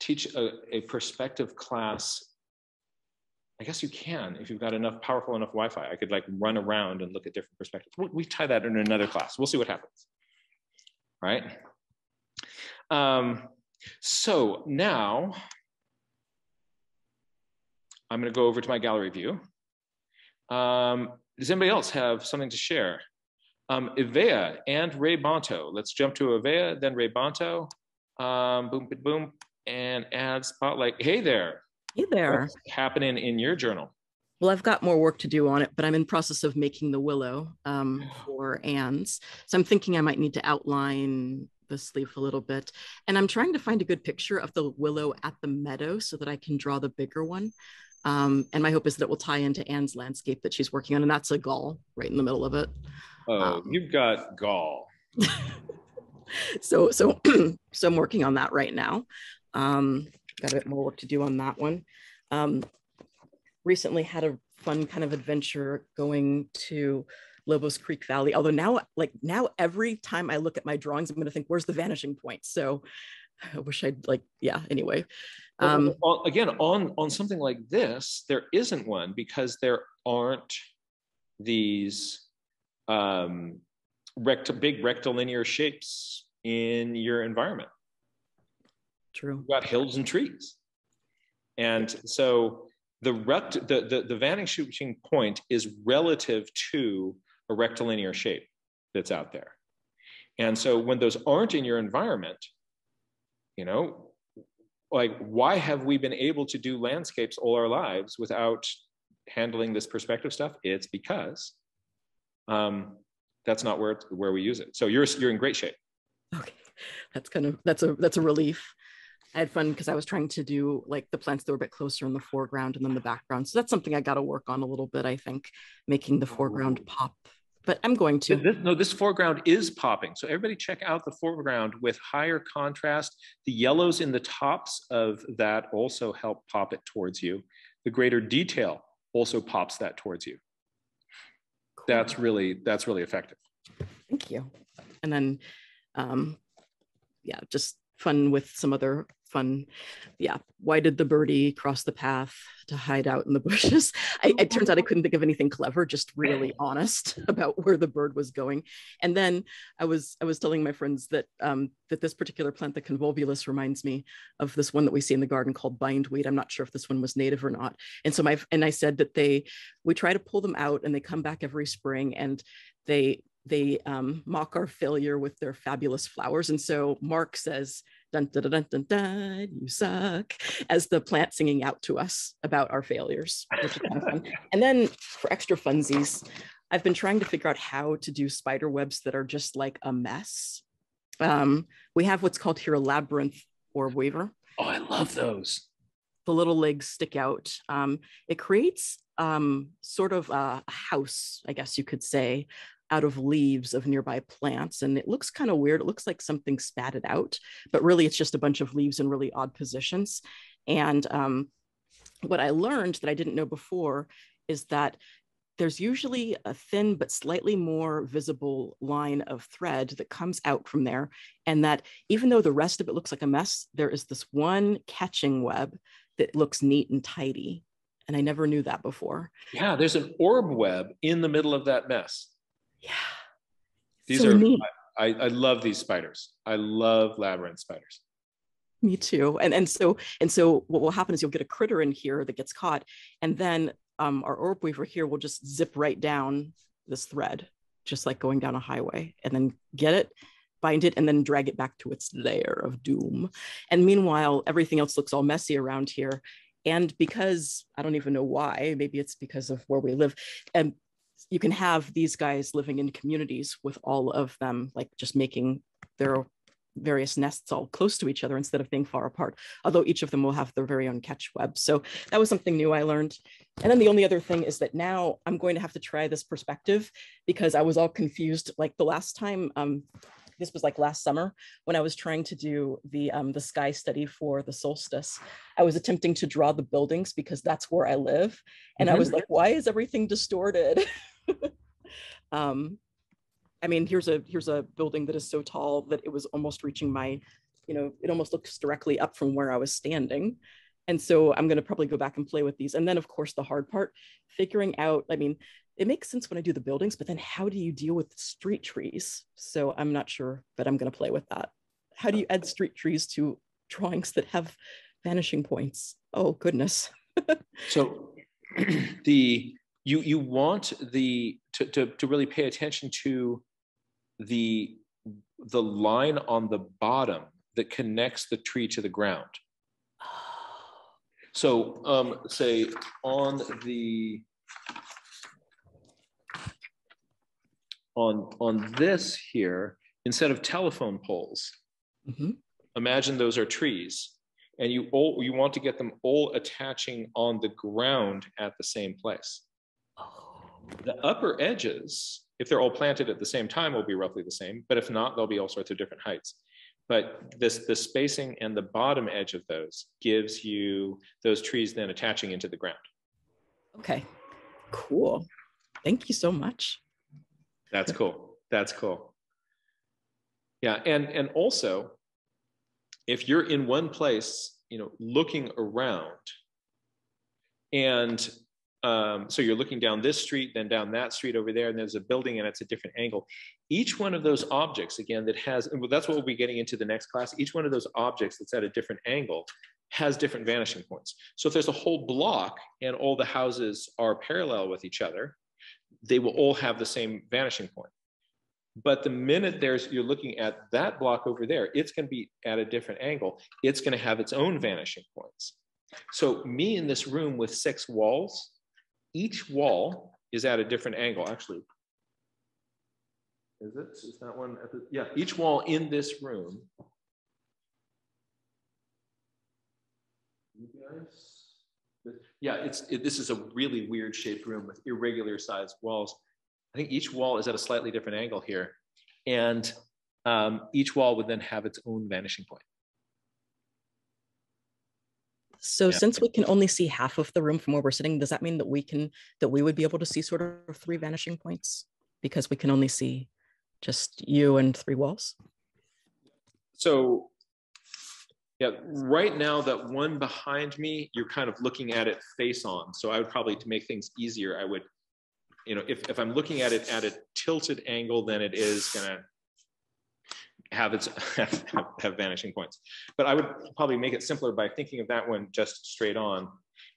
teach a, a perspective class I guess you can if you've got enough powerful enough Wi-Fi. I could like run around and look at different perspectives. We, we tie that in another class. We'll see what happens. Right. Um, so now I'm going to go over to my gallery view. Um, does anybody else have something to share? Um, Ivea and Ray Bonto. Let's jump to Ivea, then Ray Bonto. Um, boom, boom, boom, and add spotlight. Hey there. Hey there. What's happening in your journal? Well, I've got more work to do on it, but I'm in process of making the willow um, for Anne's. So I'm thinking I might need to outline the sleeve a little bit. And I'm trying to find a good picture of the willow at the meadow so that I can draw the bigger one. Um, and my hope is that it will tie into Anne's landscape that she's working on. And that's a gall right in the middle of it. Oh, Um, you've got gall. so so so I'm working on that right now. Um, got a bit more work to do on that one. Um, recently had a fun kind of adventure going to Lobos Creek Valley. Although now, like now, every time I look at my drawings, I'm going to think, "Where's the vanishing point?" So I wish I'd like, yeah. Anyway, um, well, again, on on something like this, there isn't one because there aren't these um, rect big rectilinear shapes in your environment. True. You've got hills and trees, and so the rect the, the the vanishing point is relative to a rectilinear shape that's out there, and so when those aren't in your environment, you know, like why have we been able to do landscapes all our lives without handling this perspective stuff? It's because um, that's not where where we use it. So you're you're in great shape. Okay, that's kind of that's a that's a relief. I had fun because I was trying to do like the plants that were a bit closer in the foreground and then the background. So that's something I got to work on a little bit. I think making the foreground pop, but I'm going to. This, no, this foreground is popping. So everybody check out the foreground with higher contrast. The yellows in the tops of that also help pop it towards you. The greater detail also pops that towards you. That's really that's really effective. Thank you. And then, um, yeah, just fun with some other fun. Yeah. Why did the birdie cross the path to hide out in the bushes? I, it turns out I couldn't think of anything clever, just really honest about where the bird was going. And then I was I was telling my friends that um, that this particular plant, the convolvulus, reminds me of this one that we see in the garden called bindweed. I'm not sure if this one was native or not. And so my and I said that they we try to pull them out and they come back every spring and they they um, mock our failure with their fabulous flowers. And so Mark says, dun, dun, dun, dun, dun, dun, you suck, as the plant singing out to us about our failures, which is kind of fun. And then for extra funsies, I've been trying to figure out how to do spider webs that are just like a mess. Um, we have what's called here a labyrinth orb weaver Oh, I love those. the little legs stick out. Um, it creates um, sort of a house, I guess you could say, out of leaves of nearby plants. And it looks kind of weird. It looks like something spatted out, but really it's just a bunch of leaves in really odd positions. And um, what I learned that I didn't know before is that there's usually a thin but slightly more visible line of thread that comes out from there. And that even though the rest of it looks like a mess, there is this one catching web that looks neat and tidy. And I never knew that before. Yeah, there's an orb web in the middle of that mess. Yeah. These So are neat. I, I love these spiders. I love labyrinth spiders. Me too. And and so and so what will happen is you'll get a critter in here that gets caught, and then um, our orb weaver here will just zip right down this thread, just like going down a highway, and then get it, find it and then drag it back to its lair of doom. And meanwhile, everything else looks all messy around here. And because I don't even know why, maybe it's because of where we live, and you can have these guys living in communities with all of them, like just making their various nests all close to each other instead of being far apart, although each of them will have their very own catch web. So that was something new I learned. And then the only other thing is that now I'm going to have to try this perspective because I was all confused. Like the last time, um, this was like last summer when I was trying to do the um, the sky study for the solstice. I was attempting to draw the buildings because that's where I live, and I was like, why is everything distorted? um, I mean, here's a here's a building that is so tall that it was almost reaching my, you know, it almost looks directly up from where I was standing. And so I'm going to probably go back and play with these. And then, of course, the hard part, figuring out, I mean, it makes sense when I do the buildings, but then how do you deal with street trees? So I'm not sure, but I'm going to play with that. How do you add street trees to drawings that have vanishing points? Oh, goodness. so the you you want the to, to, to really pay attention to the the line on the bottom that connects the tree to the ground. So um, say on the on on this here, instead of telephone poles, mm-hmm. imagine those are trees, and you all you want to get them all attaching on the ground at the same place. Oh. The upper edges if they're all planted at the same time, will be roughly the same. But if not, they'll be all sorts of different heights. But this the spacing and the bottom edge of those gives you those trees then attaching into the ground. Okay, cool. Thank you so much. That's cool. That's cool. Yeah, and and also, if you're in one place, you know, looking around, and um, so you're looking down this street, then down that street over there, and there's a building and it's a different angle. Each one of those objects, again, that has, and that's what we'll be getting into the next class, each one of those objects that's at a different angle has different vanishing points. So if there's a whole block and all the houses are parallel with each other, they will all have the same vanishing point. But the minute there's you're looking at that block over there, it's going to be at a different angle. It's going to have its own vanishing points. So me in this room with six walls, each wall is at a different angle, actually. Is it? Is that one? The, yeah, each wall in this room. Yeah, it's it, this is a really weird shaped room with irregular sized walls. I think each wall is at a slightly different angle here, and um, each wall would then have its own vanishing point. So yeah. since we can only see half of the room from where we're sitting, does that mean that we can that we would be able to see sort of three vanishing points because we can only see just you and three walls? So yeah, right now that one behind me, you're kind of looking at it face on. So I would probably to make things easier, I would, you know, if, if I'm looking at it at a tilted angle, then it is gonna have its have, vanishing points. But I would probably make it simpler by thinking of that one just straight on,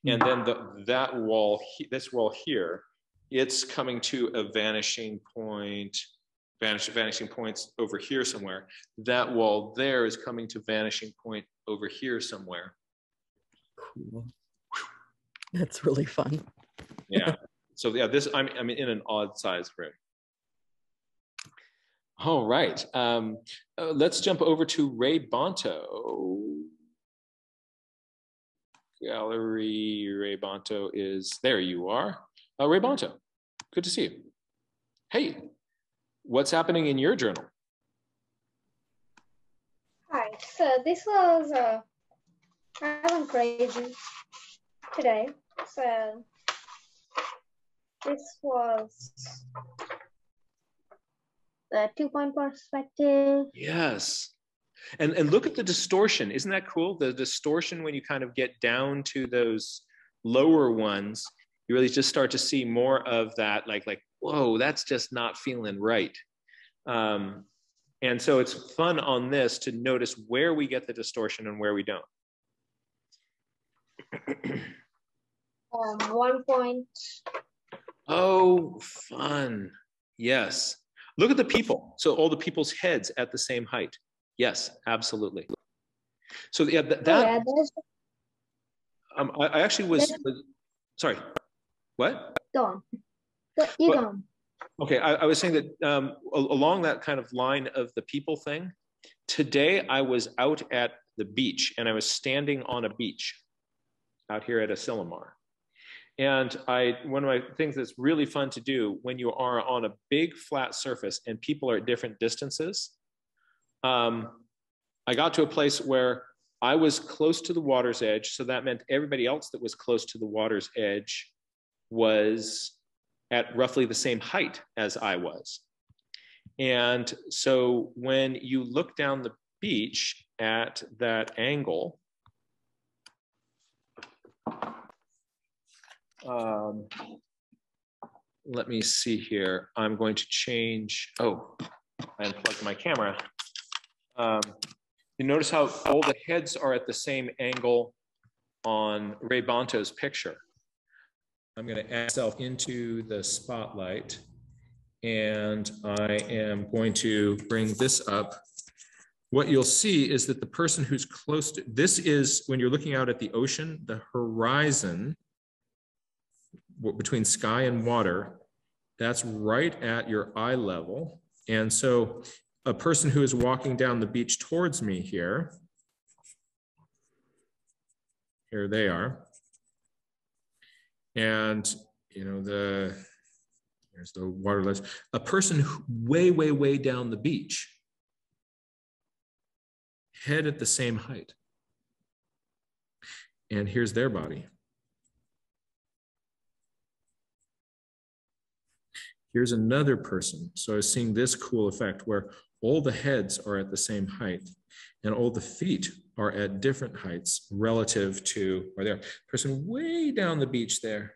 and then the, that wall, this wall here, it's coming to a vanishing point, vanish, vanishing points over here somewhere. That wall there is coming to vanishing point over here somewhere. Cool. That's really fun. yeah. So yeah, this I'm I'm in an odd sized room. All right. Um, uh, let's jump over to Ray Bonto. Gallery Ray Bonto is there. You are uh, Ray Bonto. Good to see you. Hey, what's happening in your journal? Hi. So this was uh, I went crazy today. So this was the two point perspective. Yes. And, and look at the distortion. Isn't that cool? The distortion when you kind of get down to those lower ones, you really just start to see more of that, like, like, whoa, that's just not feeling right. Um, and so it's fun on this to notice where we get the distortion and where we don't. um, one point. Oh, fun. Yes. Look at the people. So all the people's heads at the same height. Yes, absolutely. So yeah, that, Oh, that yeah, um, I, I actually was, was- sorry, what? go on. Go, you What- go. Okay, I, I was saying that um, along that kind of line of the people thing, today I was out at the beach and I was standing on a beach out here at Asilomar. And I, one of my things that's really fun to do when you are on a big flat surface and people are at different distances, um, I got to a place where I was close to the water's edge. So that meant everybody else that was close to the water's edge was at roughly the same height as I was. And so when you look down the beach at that angle, um, let me see here. I'm going to change. Oh, I unplugged my camera. Um, you notice how all the heads are at the same angle on Ray Bonto's picture. I'm going to add myself into the spotlight and I am going to bring this up. What you'll see is that the person who's close to this is when you're looking out at the ocean, the horizon between sky and water, that's right at your eye level. And so a person who is walking down the beach towards me here, here they are. And, you know, the, there's the water levels. A person way, way, way down the beach, head at the same height. And here's their body. Here's another person. So I was seeing this cool effect where all the heads are at the same height and all the feet are at different heights relative to where they are. Person way down the beach there.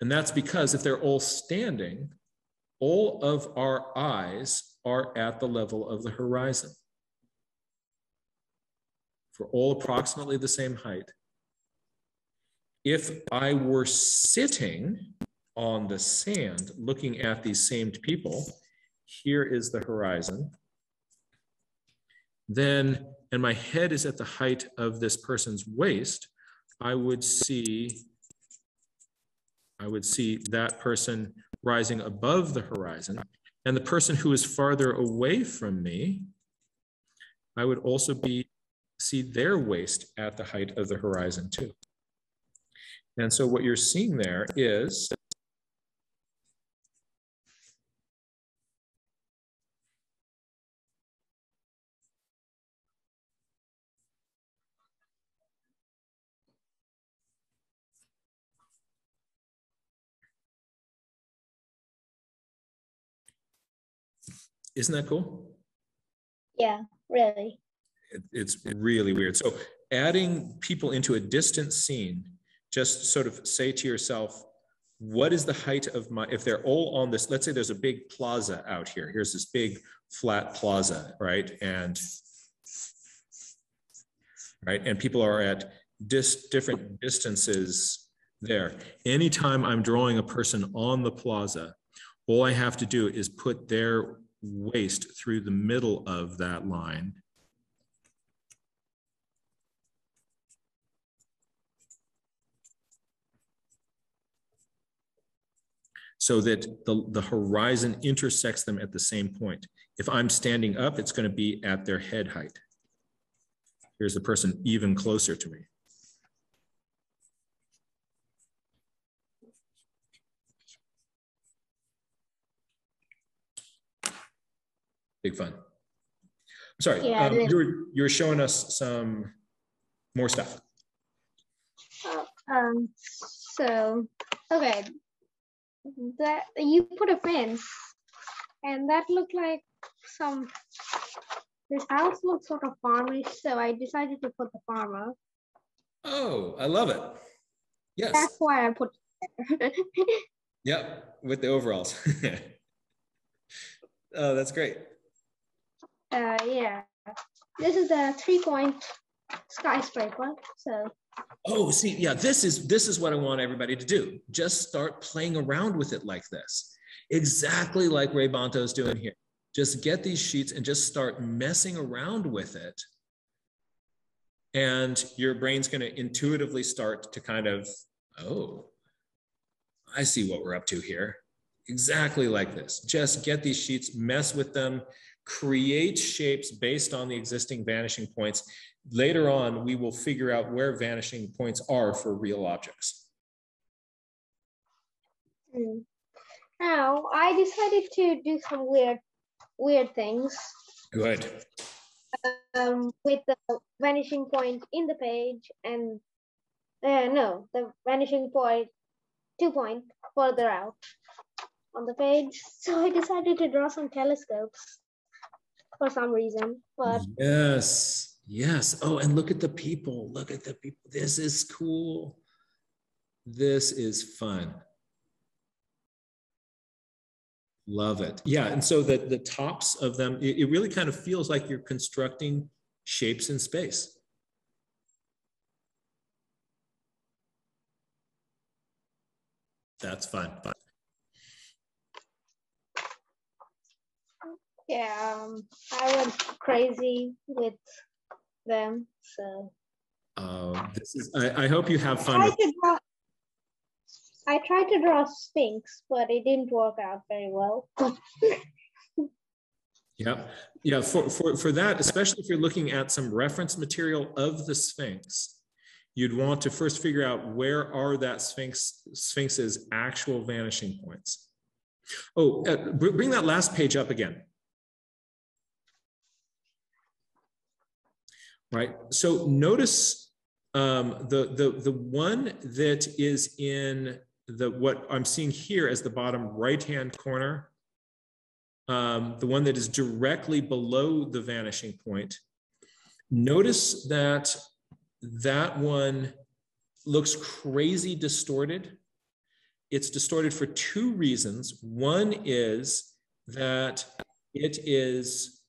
And that's because if they're all standing, all of our eyes are at the level of the horizon. For all approximately the same height. If I were sitting on the sand looking at these same people, here is the horizon. Then, and my head is at the height of this person's waist, I would see, I would see that person rising above the horizon. And the person who is farther away from me, I would also be, see their waist at the height of the horizon too. And so what you're seeing there is Isn't that cool? Yeah, really. It- It's really weird. So adding people into a distant scene, just sort of say to yourself, what is the height of my, if they're all on this, let's say there's a big plaza out here. Here's this big flat plaza, right? And right? And people are at dis, different distances there. Anytime I'm drawing a person on the plaza, all I have to do is put their waist through the middle of that line. So that the, the horizon intersects them at the same point. If I'm standing up, it's going to be at their head height. Here's the person even closer to me. Big fun. Sorry, Yeah, um, you were you were showing us some more stuff. Um, so, okay. That you put a fence and that looked like some, this house looks sort of farmish, so I decided to put the farmer. Oh, I love it. Yes. That's why I put Yep. With the overalls. oh, that's great. Uh, yeah. This is a three point skyscraper. So Oh, see, yeah, this is this is what I want everybody to do. Just start playing around with it like this. Exactly like Ray Bonto is doing here. Just get these sheets and just start messing around with it. And your brain's going to intuitively start to kind of, oh, I see what we're up to here. Exactly like this. Just get these sheets, mess with them, create shapes based on the existing vanishing points. Later on, we will figure out where vanishing points are for real objects. Hmm. Now, I decided to do some weird, weird things. Good. Um, with the vanishing point in the page and uh, no, the vanishing point two point further out on the page. So I decided to draw some telescopes for some reason. But yes, yes. Oh, and look at the people. Look at the people. This is cool. This is fun. Love it. Yeah. And so the, the tops of them, it, it really kind of feels like you're constructing shapes in space. That's fun. fun. Yeah, um, I went crazy with them. So Uh, this is. I, I hope you have fun. I tried draw. I tried to draw Sphinx, but it didn't work out very well. yeah, yeah. For for for that, especially if you're looking at some reference material of the Sphinx, you'd want to first figure out where are that Sphinx Sphinx's actual vanishing points. Oh, uh, br- bring that last page up again. Right. So notice um, the the the one that is in the what I'm seeing here as the bottom right hand corner. Um, the one that is directly below the vanishing point. Notice that that one looks crazy distorted. It's distorted for two reasons. One is that it is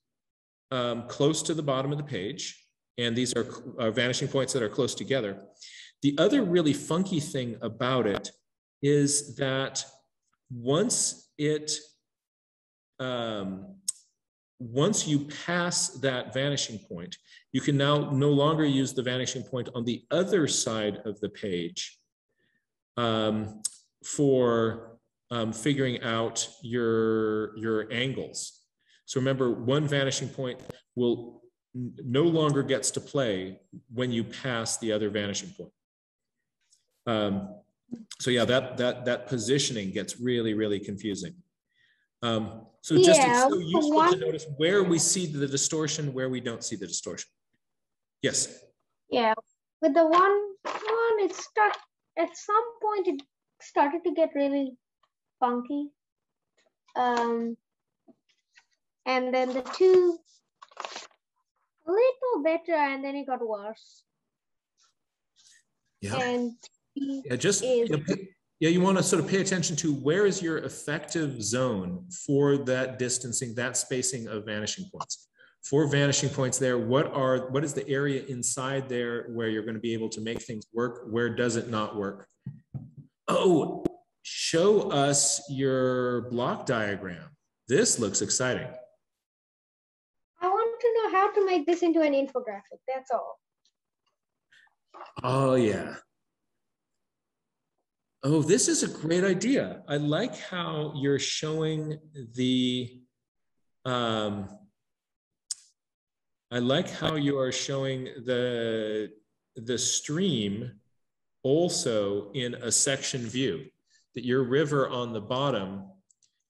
um, close to the bottom of the page, and these are uh, vanishing points that are close together. The other really funky thing about it is that once it um, once you pass that vanishing point, you can now no longer use the vanishing point on the other side of the page um, for um, figuring out your, your angles. So remember, one vanishing point will no longer gets to play when you pass the other vanishing point. Um, so yeah, that that that positioning gets really really confusing. Um, so just Yeah, it's so useful to notice where we see the distortion, where we don't see the distortion. Yes. yeah, with the one one, it start at some point it started to get really funky. Um, and then the two a little better, and then it got worse. Yeah. And Yeah. Just is- yeah, pay- yeah, you want to sort of pay attention to where is your effective zone for that distancing, that spacing of vanishing points. For vanishing points there, what are what is the area inside there where you're going to be able to make things work? Where does it not work? Oh, show us your block diagram. This looks exciting. To make this into an infographic. That's all. Oh, yeah. Oh, this is a great idea. I like how you're showing the, um, I like how you are showing the, the stream also in a section view, that your river on the bottom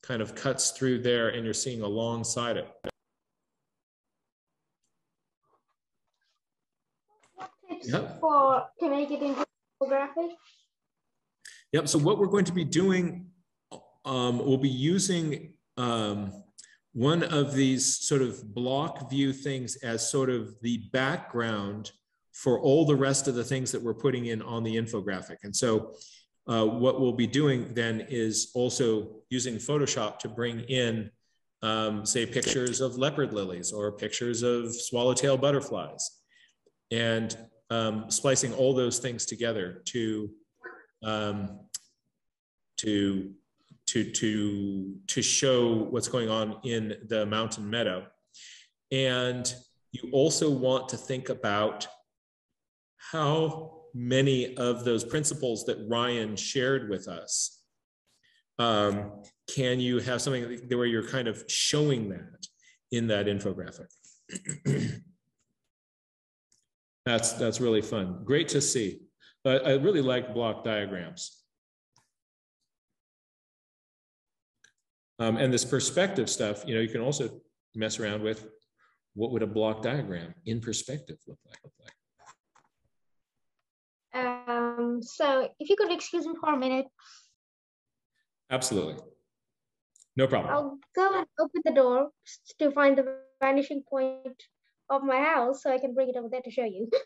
kind of cuts through there and you're seeing alongside it. Tips Yep. for to make it into infographic? Yep. So what we're going to be doing, um, we'll be using um, one of these sort of block view things as sort of the background for all the rest of the things that we're putting in on the infographic. And so uh, what we'll be doing then is also using Photoshop to bring in, um, say, pictures of leopard lilies or pictures of swallowtail butterflies. And um, splicing all those things together to um, to to to to show what's going on in the mountain meadow. And you also want to think about how many of those principles that Ryan shared with us um, can you have something where you're kind of showing that in that infographic that's that's really fun great to see but i really like block diagrams um, and this perspective stuff you know you can also mess around with what would a block diagram in perspective look like, look like? Um, so if you could excuse me for a minute. Absolutely. No problem. I'll go and open the door to find the vanishing point of my house so I can bring it over there to show you.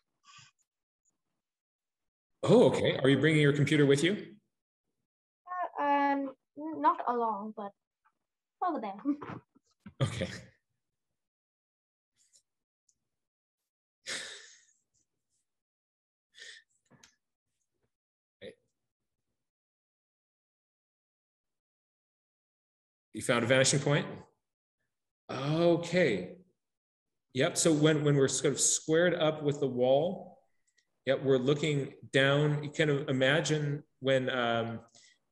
Oh, okay. Are you bringing your computer with you? Uh, um, not along, but over there. Okay. You found a vanishing point? Okay. Yep. So when, when we're sort of squared up with the wall, yep, we're looking down. You can imagine when um,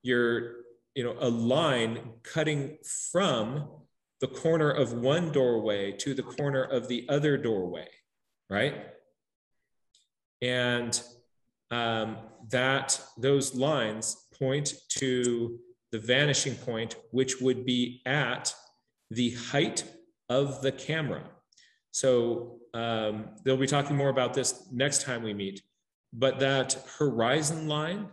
you're, you know, a line cutting from the corner of one doorway to the corner of the other doorway, right? And um, that those lines point to the vanishing point, which would be at the height of the camera. So um, they'll be talking more about this next time we meet. But that horizon line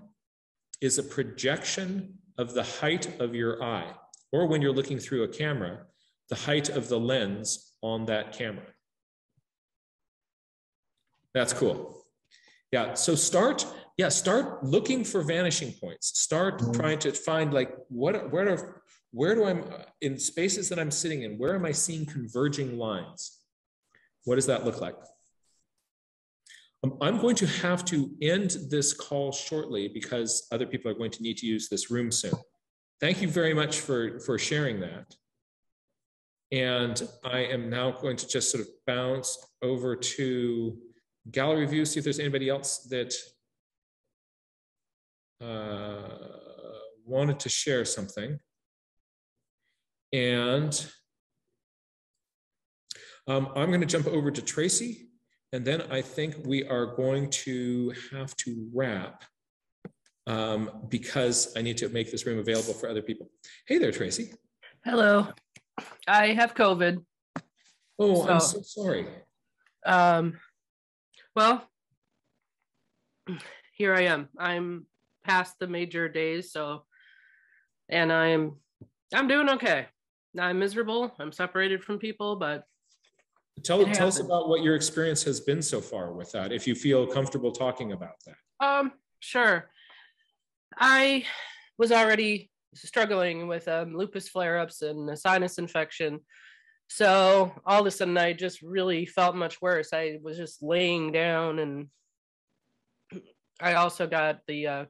is a projection of the height of your eye, or when you're looking through a camera, the height of the lens on that camera. That's cool. Yeah, so start yeah, start looking for vanishing points. Start mm-hmm. trying to find like what where do where do I'm in spaces that I'm sitting in, where am I seeing converging lines? What does that look like? Um, I'm going to have to end this call shortly because other people are going to need to use this room soon. Thank you very much for, for sharing that. And I am now going to just sort of bounce over to gallery view, see if there's anybody else that uh, wanted to share something. And um, I'm going to jump over to Tracy, and then I think we are going to have to wrap um, because I need to make this room available for other people. Hey there, Tracy. Hello. I have COVID. Oh, so, I'm so sorry. Um, well, here I am. I'm past the major days, so and I'm I'm doing okay. I'm miserable. I'm separated from people, but tell tell us about what your experience has been so far with that. If you feel comfortable talking about that. Um, sure. I was already struggling with um, lupus flare-ups and a sinus infection. So all of a sudden, I just really felt much worse. I was just laying down, and I also got the uh,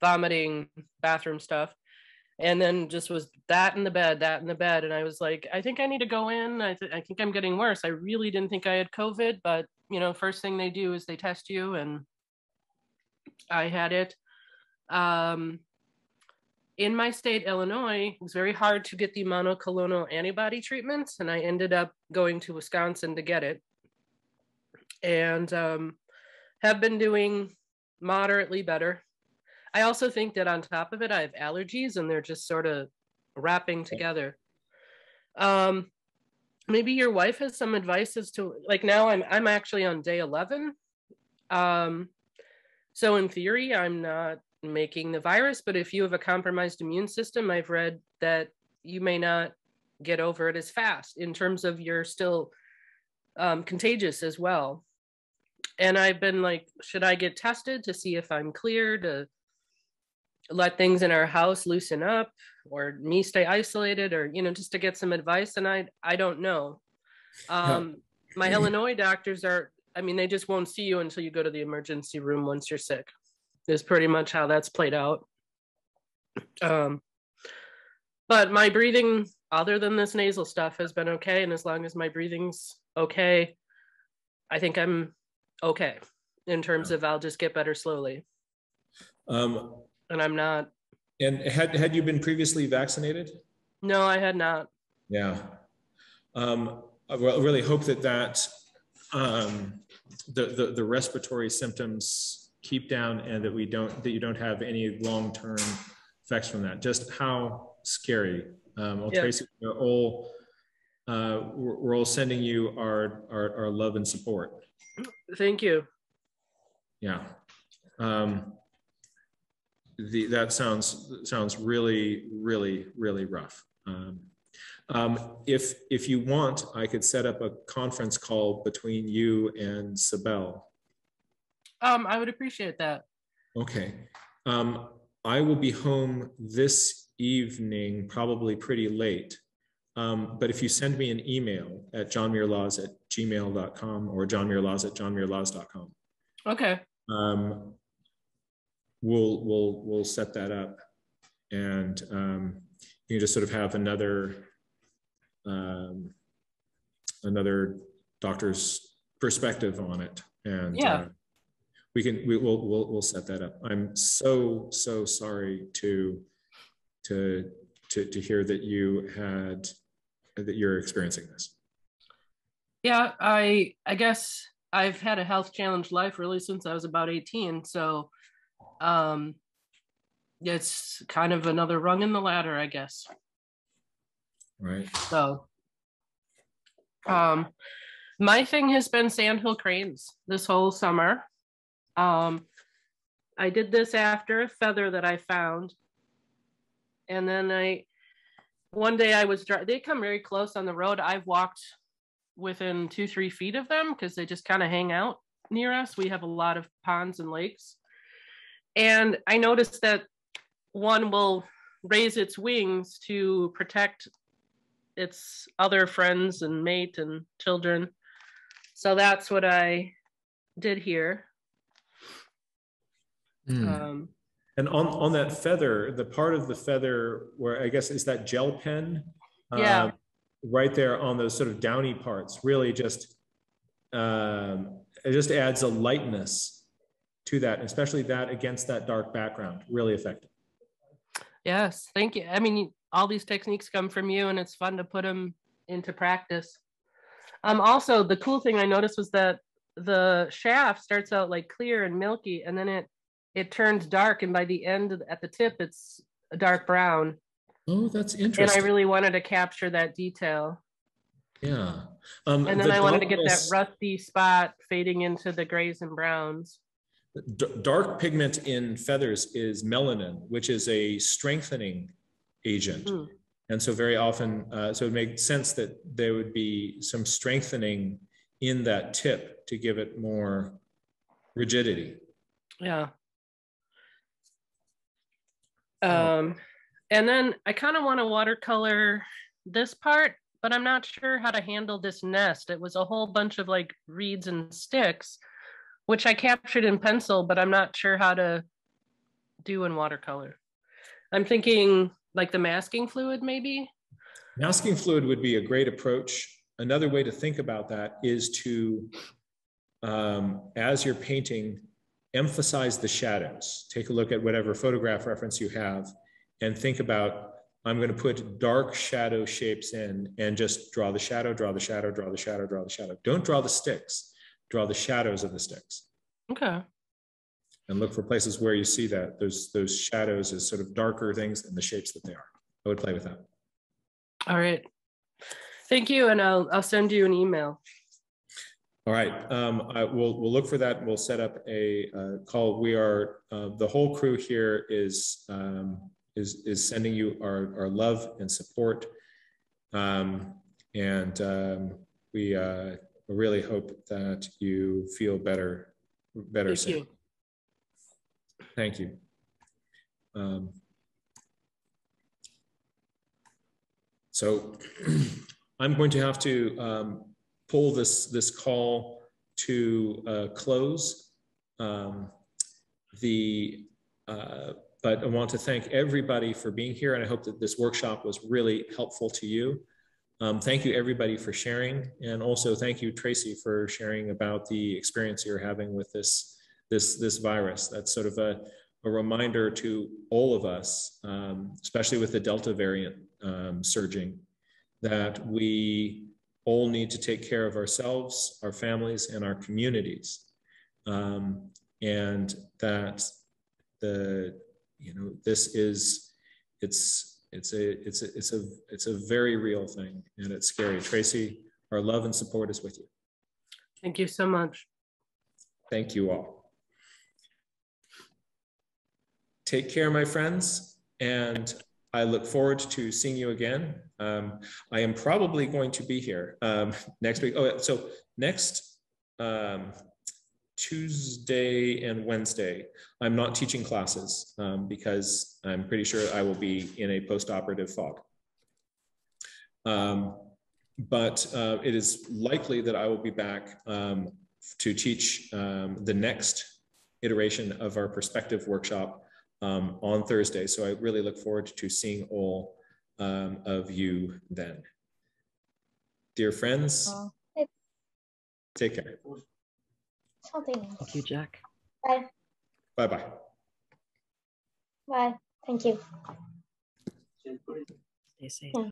vomiting, bathroom stuff. And then just was that in the bed, that in the bed. And I was like, I think I need to go in. I, th- I think I'm getting worse. I really didn't think I had COVID, but you know, first thing they do is they test you, and I had it. Um, in my state, Illinois, it was very hard to get the monoclonal antibody treatments, and I ended up going to Wisconsin to get it. And um, have been doing moderately better. I also think that on top of it, I have allergies and they're just sort of wrapping together. Um, maybe your wife has some advice as to like now I'm I'm actually on day 11. Um, so in theory, I'm not making the virus, but if you have a compromised immune system, I've read that you may not get over it as fast in terms of you're still um, contagious as well. And I've been like, should I get tested to see if I'm clear to let things in our house loosen up or me stay isolated or you know just to get some advice and i i don't know um my illinois doctors are I mean, they just won't see you until you go to the emergency room once you're sick. Is pretty much how that's played out. Um, but my breathing, other than this nasal stuff, has been okay. And as long as my breathing's okay, I think I'm okay in terms of I'll just get better slowly. Um, And I'm not, and had, had you been previously vaccinated? no, I had not. Yeah. Um, I really hope that that, um, the, the, the respiratory symptoms keep down and that we don't, that you don't have any long-term effects from that. Just how scary. Um, well, Yeah. Tracy, we're all, uh, we're, we're all sending you our, our, our love and support. Thank you. Yeah. Um, the, that sounds, sounds really, really, really rough. Um, um, if, if you want, I could set up a conference call between you and Sibel. Um, I would appreciate that. Okay. Um, I will be home this evening, probably pretty late. Um, but if you send me an email at johnmuirlaws at gmail.com or johnmuirlaws at johnmuirlaws.com, Okay. um, we'll we'll we'll set that up, and um, you can just sort of have another um, another doctor's perspective on it, and Yeah. uh, we can we will we'll, we'll set that up. I'm so so sorry to to to to hear that you had that you're experiencing this. Yeah, I I guess I've had a health challenge life really since I was about 18. So um it's kind of another rung in the ladder, I guess. Right. So um my thing has been sandhill cranes this whole summer. Um I did this after a feather that I found. And then I one day I was dri- they come very close on the road. I've walked within two, three feet of them because they just kind of hang out near us. We have a lot of ponds and lakes. And I noticed that one will raise its wings to protect its other friends and mate and children. So that's what I did here. Um, And on, on that feather, the part of the feather where I guess is that gel pen? Yeah. um, Right there on those sort of downy parts, really just, um, it just adds a lightness to that, especially that against that dark background, really effective. Yes, thank you. I mean, all these techniques come from you, and it's fun to put them into practice. Um, also, the cool thing I noticed was that the shaft starts out like clear and milky, and then it it turns dark, and by the end at the tip, it's a dark brown. Oh, that's interesting. And I really wanted to capture that detail. Yeah. Um, And then the I wanted to get that rusty spot fading into the grays and browns. D- dark pigment in feathers is melanin, which is a strengthening agent. Hmm. And so very often, uh, so it makes sense that there would be some strengthening in that tip to give it more rigidity. Yeah. Oh. Um, and then I kind of want to watercolor this part, but I'm not sure how to handle this nest. It was a whole bunch of like reeds and sticks, which I captured in pencil, but I'm not sure how to do in watercolor. I'm thinking like the masking fluid, maybe. Masking fluid would be a great approach. Another way to think about that is to, um, as you're painting, emphasize the shadows. Take a look at whatever photograph reference you have and think about, I'm going to put dark shadow shapes in and just draw the shadow, draw the shadow, draw the shadow, draw the shadow. Don't draw the sticks, draw the shadows of the sticks Okay. and look for places where you see that those, those shadows as sort of darker things than the shapes that they are. I would play with that. All right. Thank you. And I'll, I'll send you an email. All right, um, I we'll we'll look for that. We'll set up a, uh, call. We are, uh, the whole crew here is, um, is, is sending you our, our love and support. Um, and, um, we, uh, really hope that you feel better, better Thank soon. you. Thank you. Um, so I'm going to have to um, pull this this call to uh, close um, the, uh, but I want to thank everybody for being here, and I hope that this workshop was really helpful to you. Um, thank you, everybody, for sharing, and also thank you, Tracy, for sharing about the experience you're having with this this this virus. That's sort of a, a reminder to all of us, um, especially with the Delta variant um, surging, that we all need to take care of ourselves, our families, and our communities. Um, and that the, you know, this is, it's, it's a, it's a, it's a, it's a very real thing and it's scary. Tracy, our love and support is with you. Thank you so much. Thank you all. Take care, my friends, and I look forward to seeing you again. Um, I am probably going to be here um, next week. Oh, so next um, Tuesday and Wednesday, I'm not teaching classes um, because I'm pretty sure I will be in a post-operative fog. Um, but uh, it is likely that I will be back um, to teach the next iteration of our perspective workshop um, on Thursday. So I really look forward to seeing all um, of you then. Dear friends, take care. Something. Thank you, Jack. Bye. Bye bye. Bye. Thank you. Stay safe. Hmm.